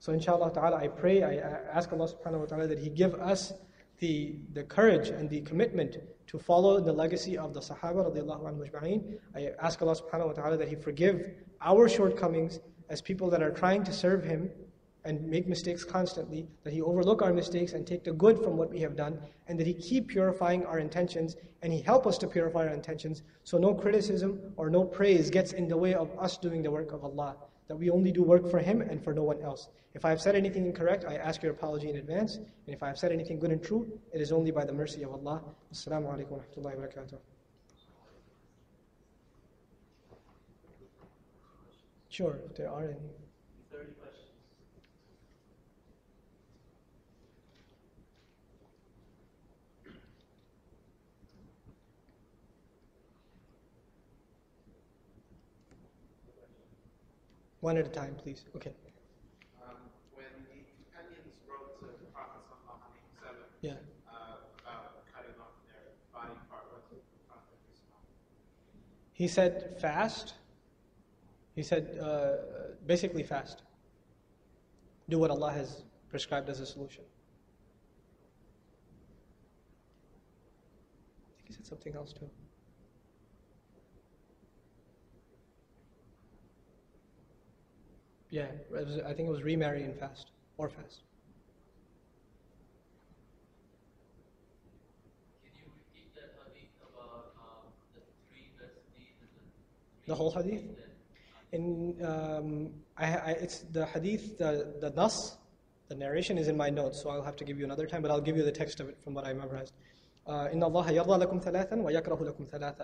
So inshallah ta'ala, I pray, I ask Allah subhanahu wa ta'ala that He give us the, the courage and the commitment to follow the legacy of the Sahaba radiallahu anhu I ask Allah subhanahu wa ta'ala that He forgive our shortcomings as people that are trying to serve Him and make mistakes constantly, that He overlook our mistakes and take the good from what we have done, and that He keep purifying our intentions and He help us to purify our intentions so no criticism or no praise gets in the way of us doing the work of Allah. That we only do work for Him and for no one else. If I have said anything incorrect, I ask your apology in advance. And if I have said anything good and true, it is only by the mercy of Allah. Assalamu alaikum wa rahmatullahi wa barakatuh. Sure, if there are any. One at a time, please. Okay. Um, when the companions wrote to the Prophet yeah. Uh, about cutting off their body part, what did the Prophet respond? He said fast. He said uh, basically fast. Do what Allah has prescribed as a solution. I think he said something else too. Yeah, was, I think it was remarrying fast or fast. About, um, the, deed, the, the whole hadith? In, um, I, I, it's the hadith, the, the nas, the narration is in my notes, so I'll have to give you another time, but I'll give you the text of it from what I memorized. Uh,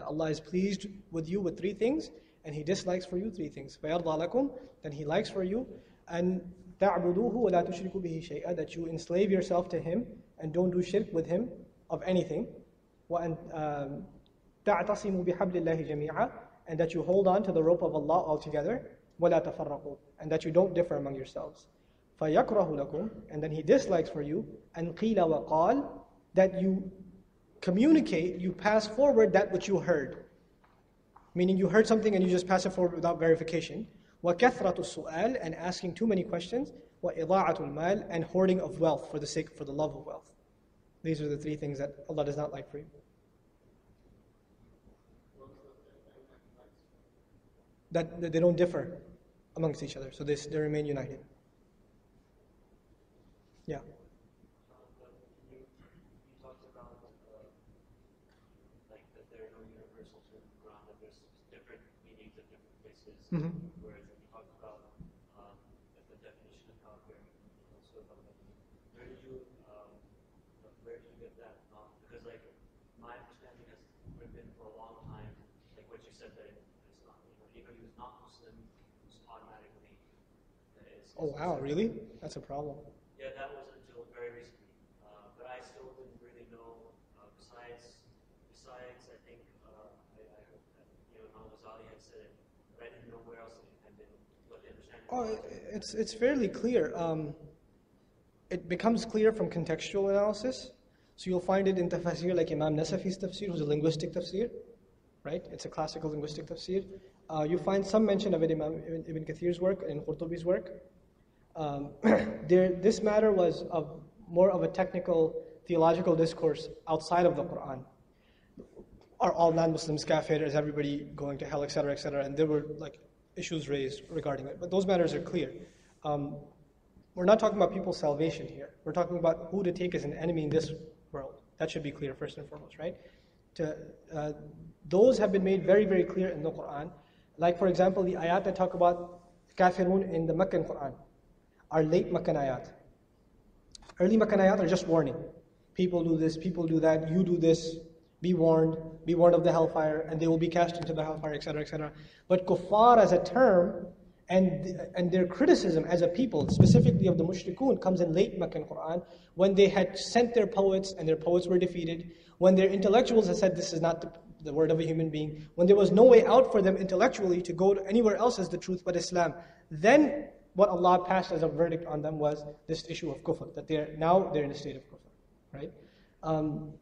Allah is pleased with you with three things, and He dislikes for you three things. فَيَرْضَى لَكُمْ Then He likes for you, and تَعْبُدُوهُ وَلَا تُشْرِكُوا بِهِ شَيْئًا That you enslave yourself to Him, and don't do shirk with Him of anything. وَأَن تَعْتَصِمُوا بِحَبْلِ اللَّهِ جَمِيعًا And that you hold on to the rope of Allah altogether. وَلَا تَفَرَّقُوا And that you don't differ among yourselves. فَيَكْرَهُ لَكُمْ And then He dislikes for you, and قِيلَ وَقَالَ That you communicate, you pass forward that which you heard meaning you heard something and you just pass it forward without verification. وَكَثْرَةُ السُّؤَالِ And asking too many questions. وَإِضَاعَةُ الْمَالِ And hoarding of wealth for the sake, for the love of wealth. These are the three things that Allah does not like for you. That, that they don't differ amongst each other, so they, they remain united. Yeah. Mm-hmm. Whereas if you talk about um, the definition of also about where did you um, where did you get that from? Because like my understanding has been for a long time, like what you said that it's not you know, anybody who's not Muslim who's automatically is. Oh wow, really? That's a problem. Yeah, that was until very recently. Uh, but I still didn't really know. Uh, besides, besides, I think uh, I, I heard that you know Imam Ghazali had said it I didn't know where else it had been, what the understanding Oh, it's, it's fairly clear. Um, it becomes clear from contextual analysis. So you'll find it in tafsir like Imam Nasafi's tafsir, who's a linguistic tafsir, right? It's a classical linguistic tafsir. Uh, you find some mention of it in Imam Ibn Kathir's work and Qurtubi's work. Um, there, this matter was of more of a technical theological discourse outside of the Quran are all non-Muslims kafir? Is everybody going to hell, etc., etc.? And there were like issues raised regarding it, but those matters are clear. Um, we're not talking about people's salvation here. We're talking about who to take as an enemy in this world. That should be clear first and foremost, right? To, uh, those have been made very, very clear in the Quran. Like, for example, the ayat that talk about kafirun in the Meccan Quran are late Meccan ayat. Early Meccan ayat are just warning. People do this, people do that, you do this, be warned, be warned of the hellfire, and they will be cast into the hellfire, etc., etc. But kuffar as a term And, and their criticism as a people, specifically of the mushrikun, comes in late Meccan Quran when they had sent their poets and their poets were defeated, when their intellectuals had said this is not the, the word of a human being, when there was no way out for them intellectually to go to anywhere else as the truth but Islam. Then what Allah passed as a verdict on them was this issue of kufr, that they're now they're in a state of kufr, right? Um,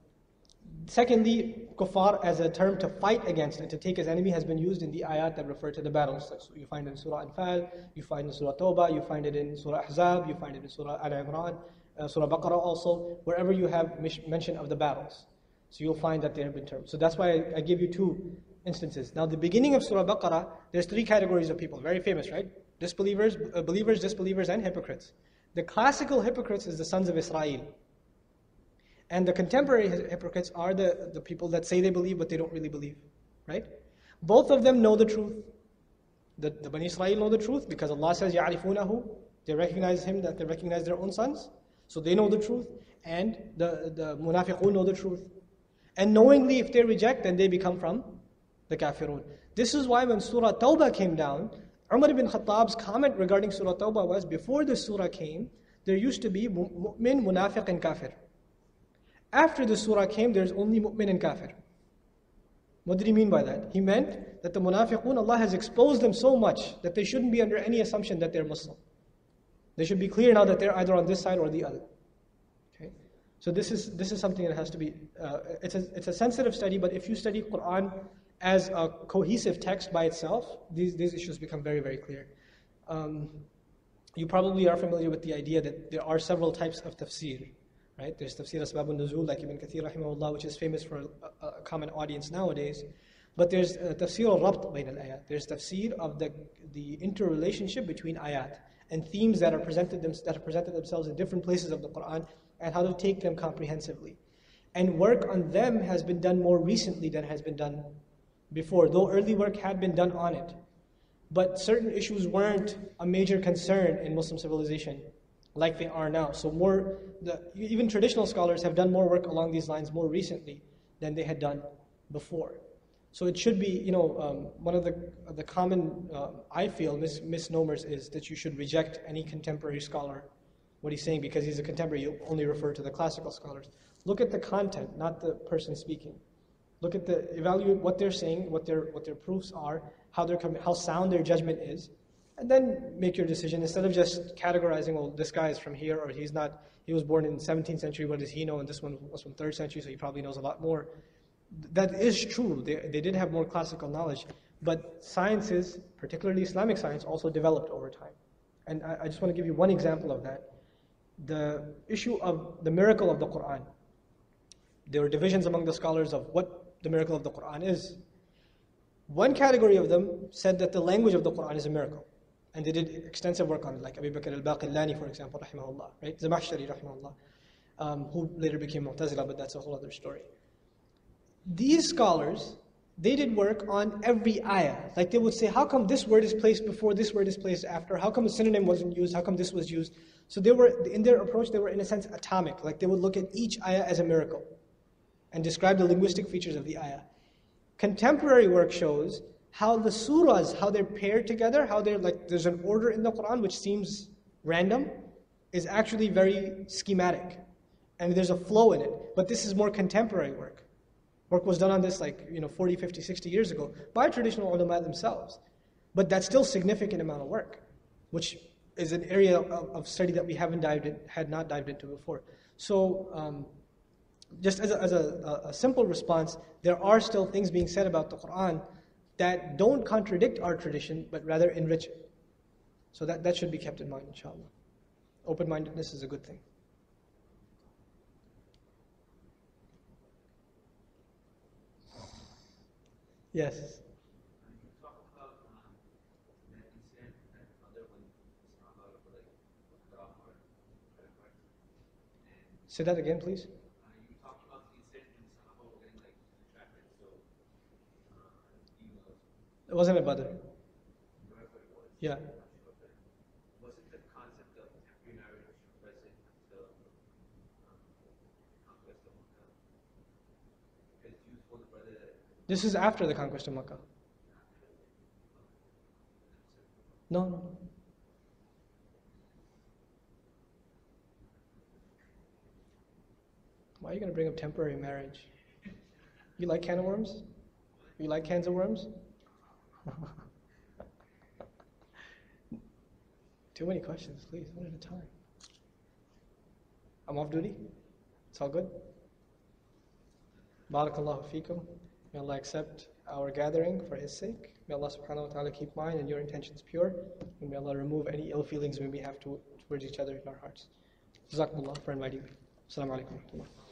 Secondly, kuffar as a term to fight against and to take as enemy has been used in the ayat that refer to the battles. So you find it in Surah Anfal, you find it in Surah Tawbah, you find it in Surah Ahzab, you find it in Surah Al Imran, uh, Surah Baqarah also, wherever you have mention of the battles. So you'll find that they have been termed. So that's why I, I give you two instances. Now, the beginning of Surah Baqarah, there's three categories of people, very famous, right? Disbelievers, uh, believers, disbelievers, and hypocrites. The classical hypocrites is the sons of Israel. And the contemporary hypocrites are the, the people that say they believe but they don't really believe. Right? Both of them know the truth. The, the Bani Israel know the truth because Allah says, يَعْرِفُونَهُ They recognize Him, that they recognize their own sons. So they know the truth. And the, the munafiqun know the truth. And knowingly, if they reject, then they become from the kafirun. This is why when Surah Tawbah came down, Umar ibn Khattab's comment regarding Surah Tawbah was, before the surah came, there used to be mu'min, munafiq and kafir. After the surah came, there's only mu'min and kafir. What did he mean by that? He meant that the munafiqun, Allah has exposed them so much that they shouldn't be under any assumption that they're Muslim. They should be clear now that they're either on this side or the other. Okay? So this is, this is something that has to be, uh, it's, a, it's a sensitive study, but if you study Quran as a cohesive text by itself, these, these issues become very, very clear. Um, you probably are familiar with the idea that there are several types of tafsir. Right? There's tafsir asbab al-nuzul, like Ibn Kathir rahimahullah, which is famous for a, a common audience nowadays. But there's uh, tafsir al-rabt bain al-ayat. There's tafsir of the, the interrelationship between ayat and themes that are presented them, that have presented themselves in different places of the Quran and how to take them comprehensively. And work on them has been done more recently than has been done before, though early work had been done on it. But certain issues weren't a major concern in Muslim civilization like they are now. So more, the, even traditional scholars have done more work along these lines more recently than they had done before. So it should be, you know, um, one of the, the common, uh, I feel, mis- misnomers is that you should reject any contemporary scholar, what he's saying, because he's a contemporary, you only refer to the classical scholars. Look at the content, not the person speaking. Look at the, evaluate what they're saying, what their, what their proofs are, how, they're how sound their judgment is, and then make your decision instead of just categorizing, well, this guy is from here or he's not, he was born in 17th century, what does he know? And this one was from 3rd century, so he probably knows a lot more. That is true. They, they did have more classical knowledge. But sciences, particularly Islamic science, also developed over time. And I, I just want to give you one example of that. The issue of the miracle of the Quran. There were divisions among the scholars of what the miracle of the Quran is. One category of them said that the language of the Quran is a miracle. And they did extensive work on it, like Abu Bakr al-Baqillani, for example, rahimahullah, right? Zamakhshari, rahimahullah, um, who later became Mu'tazila, but that's a whole other story. These scholars, they did work on every ayah. Like they would say, how come this word is placed before, this word is placed after? How come a synonym wasn't used? How come this was used? So they were, in their approach, they were in a sense atomic. Like they would look at each ayah as a miracle and describe the linguistic features of the ayah. Contemporary work shows how the surahs, how they're paired together, how they're like, there's an order in the Quran which seems random, is actually very schematic. And there's a flow in it. But this is more contemporary work. Work was done on this like, you know, 40, 50, 60 years ago by traditional ulama themselves. But that's still significant amount of work, which is an area of, of study that we haven't dived in, had not dived into before. So, um, just as, a, as a, a simple response, there are still things being said about the Quran that don't contradict our tradition, but rather enrich it. So that, that should be kept in mind, inshallah. Open mindedness is a good thing. Yes. Say that again, please. It wasn't a Badr. Yeah. This is after the conquest of Makkah. No, no. Why are you going to bring up temporary marriage? You like can of worms? You like cans of worms? Too many questions, please, one at a time. I'm off duty? It's all good? Barakallahu feekum. May Allah accept our gathering for His sake. May Allah subhanahu wa ta'ala keep mine and your intentions pure. And may Allah remove any ill feelings we may have to, towards each other in our hearts. Jazakumullah for inviting me. Assalamu alaikum.